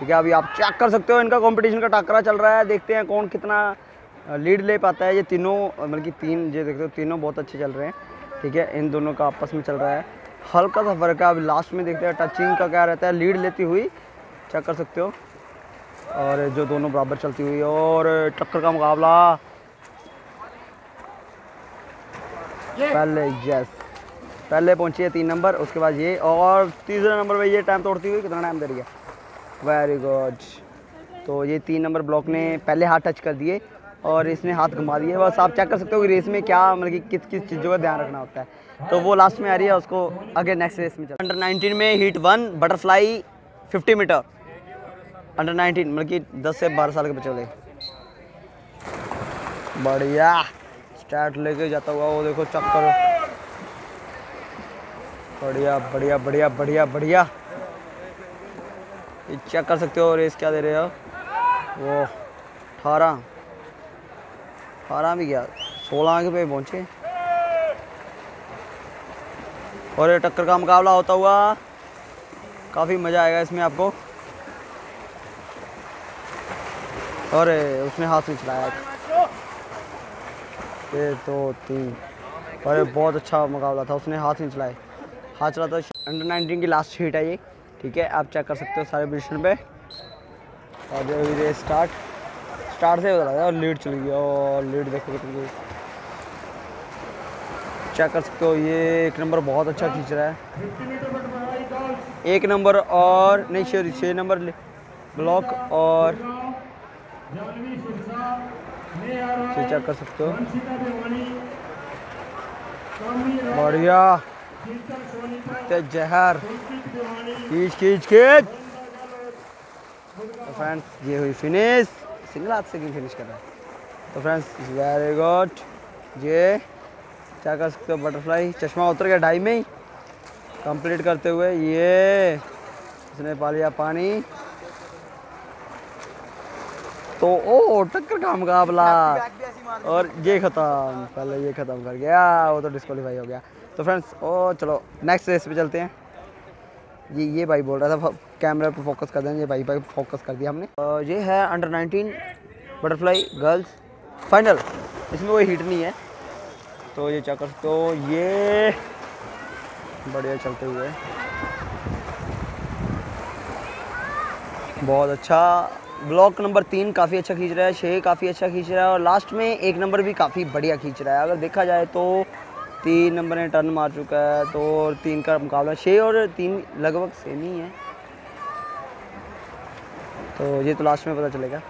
A: ठीक है, अभी आप चेक कर सकते हो, इनका कंपटीशन का टाकरा चल रहा है। देखते हैं कौन कितना लीड ले पाता है। ये तीनों मतलब कि तीन, ये देखते हो, तीनों बहुत अच्छे चल रहे हैं। ठीक है इन दोनों का आपस में चल रहा है। हल्का सा फ़र्क है अभी लास्ट में देखते हैं टचिंग का क्या रहता है लीड लेती हुई चेक कर सकते हो। और जो दोनों बराबर चलती हुई और टक्कर का मुकाबला। पहले यस पहले पहुँची है तीन नंबर उसके बाद ये और तीसरे नंबर पे ये टाइम तोड़ती हुई कितना टाइम दे रही है? वेरी गुड तो ये तीन नंबर ब्लॉक ने पहले हाथ टच कर दिए और इसने हाथ घुमा दिए बस आप चेक कर सकते हो कि रेस में क्या मतलब कि किस किस चीज़ों का ध्यान रखना होता है। तो वो लास्ट में आ रही है, उसको आगे नेक्स्ट रेस में चल अंडर 19 में heat one butterfly 50 meter under 19 मतलब कि 10 से 12 साल के बच्चे वाले बढ़िया। स्टार्ट लेके जाता हुआ वो देखो चक्कर बढ़िया बढ़िया बढ़िया बढ़िया बढ़िया। चेक कर सकते हो रेस क्या दे रहे हो? वो अठारह। अठारह भी गया, सोलह के पे पहुँचे। और ये टक्कर का मुकाबला होता हुआ काफ़ी मज़ा आएगा इसमें आपको। और उसने हाथ नहीं चलाया एक। दो, तीन। और ये बहुत अच्छा मुकाबला था, उसने हाथ नहीं चलाए। हाथ चला था अंडर नाइनटीन की लास्ट हीट है ये, ठीक है? आप चेक कर सकते हो सारे पोजिशन पे। और रेस स्टार्ट स्टार्ट से बता और लीड चली गई, और लीड देखो कितनी गई चेक कर सकते हो, ये एक नंबर बहुत अच्छा खींच रहा है। एक नंबर और, नहीं छः छः नंबर ब्लॉक और चेक कर सकते हो। बढ़िया। ते जहर। खींच खींच खींच। तो फ्रेंड्स ये हुई फिनिश सिंगल हाथ से क्यों फिनिश कर रहा है? तो फ्रेंड्स वेरी गुड ये क्या कर सकते हो बटरफ्लाई चश्मा उतर गया ढाई में ही। कंप्लीट करते हुए ये, इसने पा लिया पानी। तो ओ, टक्कर का मुकाबला। और ये ख़त्म, पहले ये ख़त्म कर गया, वो तो डिस्क्वालीफाई हो गया। तो फ्रेंड्स ओ, चलो नेक्स्ट रेस पे चलते हैं। ये ये भाई बोल रहा था कैमरा पर फोकस कर दें ये भाई भाई फोकस कर दिया हमने। ये है अंडर 19 बटरफ्लाई गर्ल्स फाइनल इसमें कोई हीट नहीं है। तो ये चेक कर सकते ये बढ़िया चलते हुए। बहुत अच्छा। ब्लॉक नंबर तीन काफ़ी अच्छा खींच रहा है छः काफ़ी अच्छा खींच रहा है और लास्ट में एक नंबर भी काफ़ी बढ़िया खींच रहा है। अगर देखा जाए तो तीन नंबर ने टर्न मार चुका है तो और तीन का मुकाबला छः और तीन लगभग सेम ही है। तो ये तो लास्ट में पता चलेगा।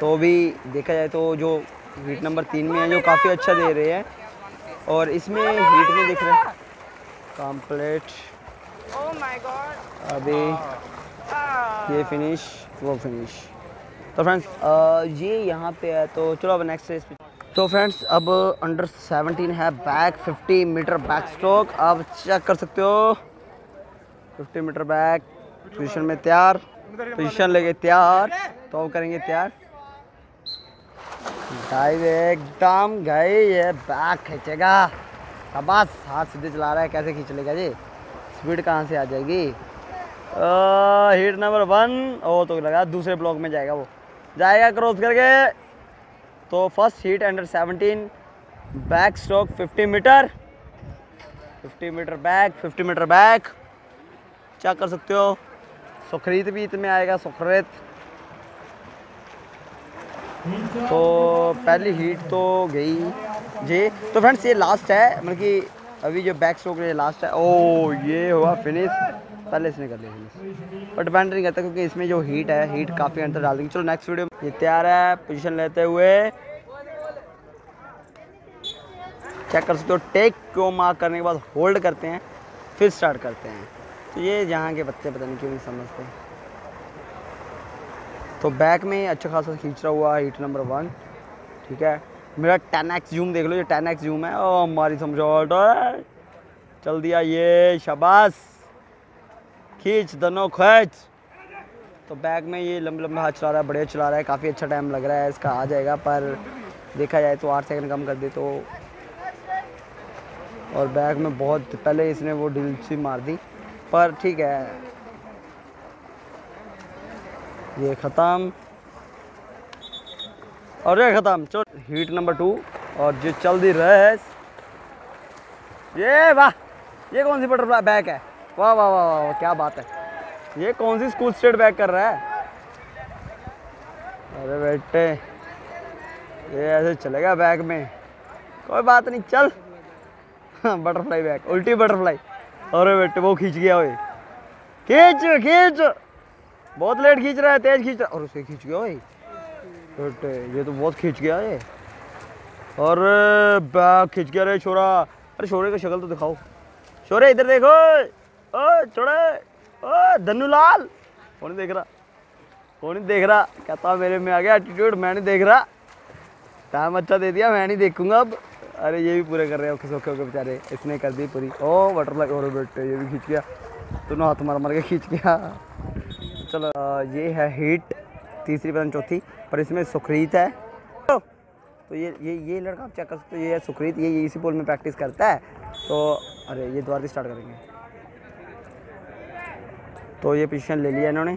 A: तो भी देखा जाए तो जो हीट नंबर तीन में है जो काफ़ी अच्छा दे रहे हैं। और इसमें हीट में दिख रहे है। कंप्लीट अभी ये फिनिश वो फिनिश तो फ्रेंड्स ये यहाँ पे है तो चलो अब नेक्स्ट रेस पे। तो फ्रेंड्स अब अंडर 17 है बैक 50 मीटर बैक स्ट्रोक आप चेक कर सकते हो। 50 मीटर बैक पोजीशन में तैयार। पोजीशन लेके तैयार। तो करेंगे तैयार। डाइव एकदम गए ये बैक खींचेगा। शाबाश, हाथ सीधे चला रहा है, कैसे खींच लेगा जी? स्पीड कहाँ से आ जाएगी? हीट नंबर वन ओ तो लगा दूसरे ब्लॉक में जाएगा वो। जाएगा क्रॉस करके। तो first heat under 17 back stroke 50 meter 50 meter back 50 meter back क्या कर सकते हो? सुखरीत भी इसमें आएगा, सुखरीत। तो पहली हीट तो गई। जी तो फ्रेंड्स ये लास्ट है मतलब कि अभी जो बैक स्ट्रोक ये लास्ट है। ओ, ये हुआ फिनिश पहले इसने कर लिया फिनिश पर डिपेंड नहीं करता, क्योंकि इसमें जो हीट है हीट काफ़ी अंतर डाल देंगे। चलो नेक्स्ट वीडियो ये तैयार है पोजीशन लेते हुए। चेक कर सकते हो टेक को मार्क करने के बाद होल्ड करते हैं, फिर स्टार्ट करते हैं। तो ये यहाँ के बच्चे पता नहीं क्यों नहीं समझते। तो बैक में अच्छा खासा खींच रहा हुआ हीट नंबर वन ठीक है? मेरा टेन एक्स जूम देख लो, ये टेन एक्स जूम है। ओ हमारी समझौट चल दिया ये, शाबाश। खींच, दोनों खींच। तो बैक में ये लंबे लंबे हाथ चला रहा है, बढ़िया चला रहा है। काफ़ी अच्छा टाइम लग रहा है, इसका आ जाएगा, पर देखा जाए तो आठ सेकंड कम कर दे तो। और बैक में बहुत, पहले इसने वो सी मार दी। पर ठीक है। ये ख़त्म। और ये ख़त्म। चलो हीट नंबर टू और जो चल दी रेस ये वाह! ये कौन सी बटरफ्लाई बैक है? वाह वाह वाह वाह, क्या बात है। ये कौन सी स्कूल स्टेट बैक कर रहा है? अरे बेटे, ये ऐसे चलेगा बैक में। कोई बात नहीं, चल। बटरफ्लाई बैक उल्टी बटरफ्लाई अरे बेटे, वो खींच गया खींच खींच। बहुत लेट खींच रहा है, तेज खींच रहा है। और उसे खींच गया ओए। बेटे, ये तो बहुत खींच गया ये। और बैक खींच गया रे छोरा। अरे छोरे का शक्ल तो दिखाओ। छोरे, इधर देखो। ओ छोड़े ओ धनु लाल कौन देख रहा? कौन देख रहा? कहता मेरे में आ गया एटीट्यूड मैं नहीं देख रहा। टाइम अच्छा दे दिया, मैं नहीं देखूँगा अब। अरे ये भी पूरे कर रहे हैं किस सोखे ओके बेचारे। इसने कर दी पूरी। ओ बटरफ्लाई और बेटे, ये भी खींच गया। दोनों हाथ मार मार के खींच गया। चलो ये है हीट तीसरी पता चौथी, पर इसमें सुखरीत है। तो ये ये ये लड़का आप चेक कर सकते हो, ये है सुखरीत, ये ये इसी पोल में प्रैक्टिस करता है। तो अरे, ये दोबारा स्टार्ट करेंगे। तो ये पोजिशन ले लिया इन्होंने।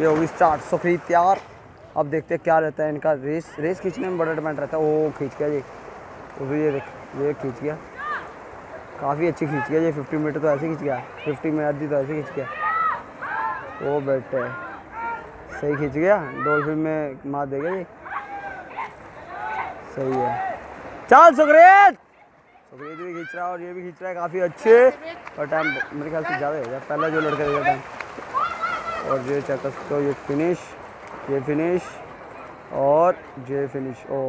A: ये होगी स्टार्ट सुखरीत तैयार। अब देखते हैं क्या रहता है इनका। रेस रेस खींचने में बड़ा डिपेंड रहता है। ओ, खींच गया जी। तो ये देख, ये खींच गया। काफ़ी अच्छी खींच गया ये फिफ्टी मीटर तो ऐसे खींच गया। फिफ्टी में आधी तो ऐसे खींच गया। ओ, बेटे। सही खींच गया। डॉल्फिन में मार देगा ये सही है। चल, सुखरीत। सुखरीत भी खींच रहा है और ये भी खींच रहा है काफ़ी अच्छे। और टाइम मेरे ख्याल से ज़्यादा हो गया। पहला जो लड़का देगा टाइम और ये चेक हो ये फिनिश ये फिनिश और ये फिनिश ओ।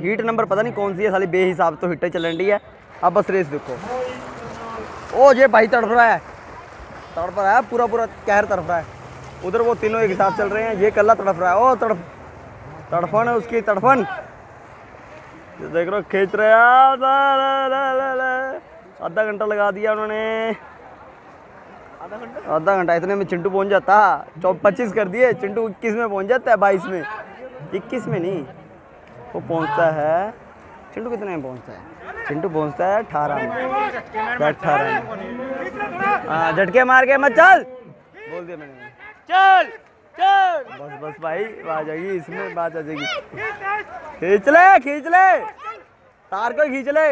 A: हीट नंबर पता नहीं कौन सी है, साली बेहिसाब तो हिट्टे चलन रही है। अब बस रेस देखो। ओ, ये भाई तड़फ रहा है। तड़प रहा है, पूरा पूरा कहर तड़फ रहा है। उधर वो तीनों एक साथ चल रहे हैं, ये कल्ला तड़फ रहा है। ओ, तड़फ। तड़फन है उसकी, तड़फन। देख रहे खींच रहे आ। आधा घंटा लगा दिया उन्होंने। आधा घंटा इतने में चिंटू पहुँच जाता चौ पच्चीस कर दिए चिंटू इक्कीस में पहुँच जाता है बाईस में इक्कीस में नहीं वो पहुँचता है चिंटू कितने में पहुँचता है चिंटू पहुँचता है अठारह में अठारह में हाँ झटके मार के मत चल बोल दिया मैंने चल चल बस बस भाई आ जाएगी इसमें बात आ जाएगी खींच ले खींच ले तार को खींच ले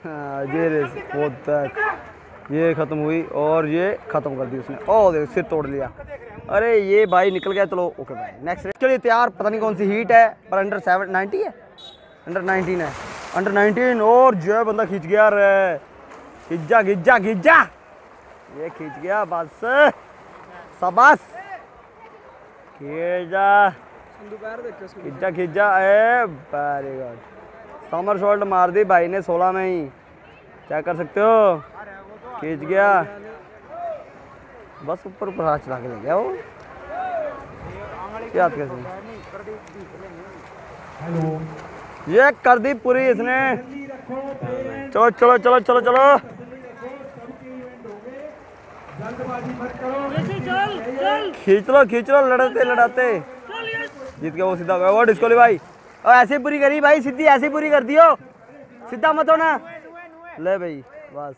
A: हाँ, ये रेस बहुत ये ख़त्म हुई और ये ख़त्म कर दी उसने। ओ देख, सिर तोड़ लिया। अरे, ये भाई निकल गया, चलो, ओके भाई नेक्स्ट चलिए, तैयार, पता नहीं कौन सी हीट है, पर अंडर सेवन नाइन्टी है? अंडर नाइनटीन है। अंडर नाइनटीन और जो है, बंदा खींच गया रे खींच जा खींच जा खींच। जा ये खींच गया, बस। सबस खींच। जा
C: दोपहर देखो उसको
A: खींच जा खींच। जा a very good somersault मार दी भाई ने, सोलह में ही। क्या कर सकते हो? खींच गया। बस ऊपर ऊपर हाथ चला के ले गया वो। क्या कैसे?
B: हेलो।
A: ये कर दी पूरी इसने। चलो चलो चलो चलो चलो।
B: जल्दबाजी मत करो।
A: खींच लो खींच लो लड़ाते लड़ाते। जीत गया वो सीधा। गया वो डिस्कोली भाई। और ऐसे पूरी करी भाई सीधी ऐसे पूरी कर दियो सीधा मत होना। ले भाई बस।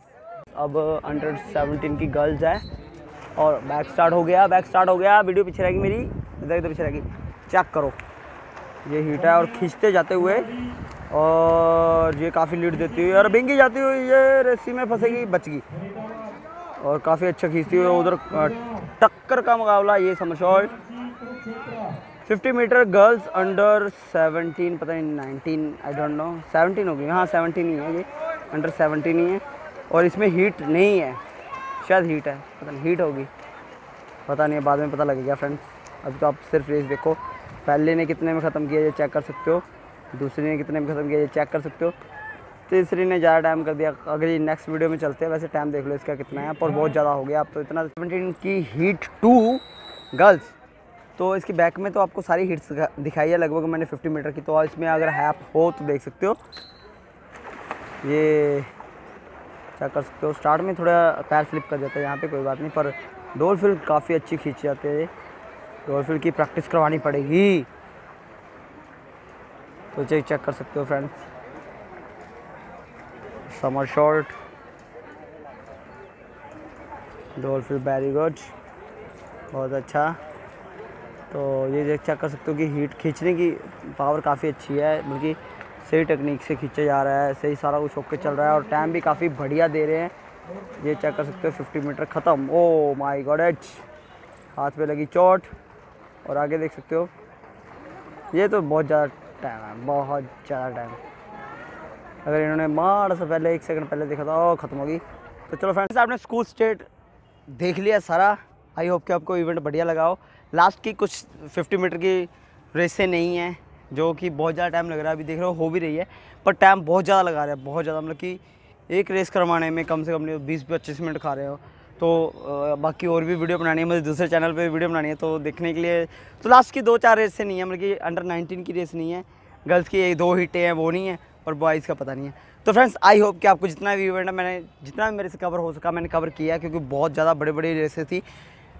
A: अब अंडर सेवनटीन की गर्ल्स है। और बैक स्टार्ट हो गया बैक स्टार्ट हो गया। वीडियो पीछे रहेगी मेरी, इधर इधर पीछे रहेगी। चेक करो। ये हीट है और खींचते जाते हुए और ये काफ़ी लीड देती हुई और बिंगी जाती हुई ये रस्सी में फंसेगी, बच गई। और काफ़ी अच्छा खींचती हुई उधर टक्कर का मुकाबला, ये समझ शॉट 50 मीटर गर्ल्स अंडर 17 पता नहीं 19 आई डोंट नो 17 होगी हाँ 17 ही है ये। अंडर 17 ही है। और इसमें हीट नहीं है। शायद हीट है, पता नहीं हीट होगी। पता नहीं है बाद में पता लगेगा फ्रेंड्स अभी तो आप सिर्फ़ रेस देखो। पहले ने कितने में ख़त्म किया, ये चेक कर सकते हो। दूसरे ने कितने में ख़त्म किया, ये चेक कर सकते हो। तीसरी ने ज़्यादा टाइम कर दिया। अगर ये नेक्स्ट वीडियो में चलते हैं। वैसे टाइम देख लो इसका कितना है। पर बहुत ज़्यादा हो गया। आप तो इतना सेवनटीन की हीट टू गर्ल्स तो इसकी बैक में तो आपको सारी हिट्स दिखाई है। लगभग मैंने 50 मीटर की। तो इसमें अगर हैप हो तो देख सकते हो। ये क्या कर सकते हो? स्टार्ट में थोड़ा पैर स्लिप कर जाता है, यहाँ पे कोई बात नहीं, पर डोल काफ़ी अच्छी खींच जाते हैं। डोल की प्रैक्टिस करवानी पड़ेगी। तो चेक चेक कर सकते हो फ्रेंड्स समर शॉर्ट डोल वेरी गुड बहुत अच्छा। तो ये चेक कर सकते हो कि हीट खींचने की पावर काफ़ी अच्छी है, बल्कि सही टेक्निक से खींचा जा रहा है, सही सारा कुछ होकर चल रहा है और टाइम भी काफ़ी बढ़िया दे रहे हैं। ये चेक कर सकते हो 50 मीटर ख़त्म। ओ माई गॉड एच हाथ पे लगी चोट और आगे देख सकते हो। ये तो बहुत ज़्यादा टाइम है, बहुत ज़्यादा टाइम अगर इन्होंने माड़ा सा पहले एक सेकंड पहले देखा था, ओ, ख़त्म होगी। तो चलो फ्रेंड्स आपने स्कूल स्टेट देख लिया सारा। आई होप कि आपको इवेंट बढ़िया लगा हो। लास्ट की कुछ 50 मीटर की रेसें नहीं हैं। जो कि बहुत ज़्यादा टाइम लग रहा है, अभी देख रहे हो हो भी रही है पर टाइम बहुत ज़्यादा लगा रहा है, बहुत ज़्यादा मतलब कि एक रेस करवाने में कम से कम बीस, पच्चीस मिनट खा रहे हो। तो बाकी और भी वीडियो बनानी है मुझे दूसरे चैनल पे वीडियो बनानी है तो देखने के लिए तो लास्ट की दो चार रेस से नहीं है मतलब कि अंडर 19 की रेस नहीं है गर्ल्स की एक दो हिटें हैं, वो नहीं है, और बॉयज़ का पता नहीं है। तो फ्रेंड्स आई होप कि आपको जितना भी इवेंट मैंने, जितना भी मेरे से कवर हो सका, मैंने कवर किया क्योंकि बहुत ज़्यादा बड़े बड़ी रेसेस थी।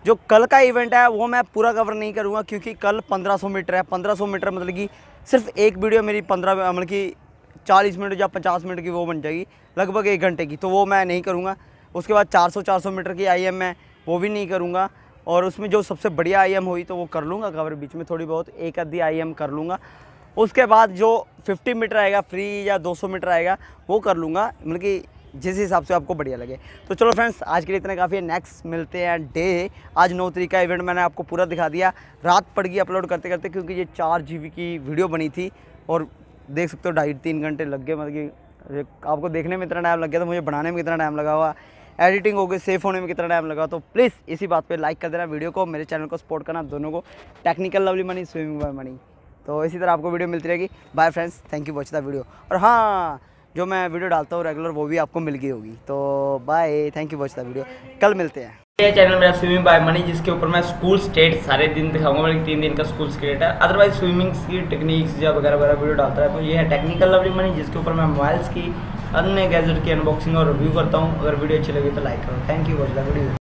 A: जो कल का इवेंट है, वो मैं पूरा कवर नहीं करूँगा क्योंकि कल 1500 मीटर है। 1500 मीटर मतलब कि सिर्फ़ एक वीडियो मेरी पंद्रह मतलब कि चालीस मिनट या पचास मिनट की वो बन जाएगी, लगभग एक घंटे की। तो वो मैं नहीं करूँगा। उसके बाद 400 400 मीटर की आई मैं वो भी नहीं करूँगा। और उसमें जो सबसे बढ़िया आई हुई तो वो कर लूँगा कवर बीच में थोड़ी बहुत एक आधी आई कर लूँगा। उसके बाद जो 50 मीटर आएगा फ्री या 200 मीटर आएगा, वो कर लूँगा। मतलब कि जिस हिसाब से आपको बढ़िया लगे। तो चलो फ्रेंड्स आज के लिए इतना काफ़ी है। नेक्स्ट मिलते हैं डे आज नौ तरीक इवेंट मैंने आपको पूरा दिखा दिया। रात पड़ गई अपलोड करते करते क्योंकि ये चार जीबी की वीडियो बनी थी और देख सकते हो ढाई तीन घंटे लग गए मतलब कि आपको देखने में इतना टाइम लग गया तो मुझे बनाने में कितना टाइम लगा हुआ। एडिटिंग हो गई सेफ़ होने में कितना टाइम लगा तो प्लीज़ इसी बात पे लाइक कर देना वीडियो को, मेरे चैनल को सपोर्ट करना दोनों को। Technical lovely Mani swimming bye Mani तो इसी तरह आपको वीडियो मिलती रहेगी। Bye friends thank you watch the video और हाँ जो मैं वीडियो डालता हूँ रेगुलर वो भी आपको मिल गई होगी। तो bye thank you watch the video कल मिलते हैं। ये चैनल मेरा स्विमिंग बाय मनी जिसके ऊपर मैं स्कूल स्टेट सारे दिन दिखाऊँगा मेरे तीन दिन का स्कूल स्टेट है। अदरवाइज़ स्विमिंग की टेक्निक्स या वगैरह वगैरह वीडियो डालता है। तो ये है टेक्निकल लवली मनी जिसके ऊपर मैं मोबाइल्स की, अन्य गैजेट की अनबॉक्सिंग और रिव्यू करता हूँ। अगर वीडियो अच्छी लगी तो लाइक करो। Thank you watch the video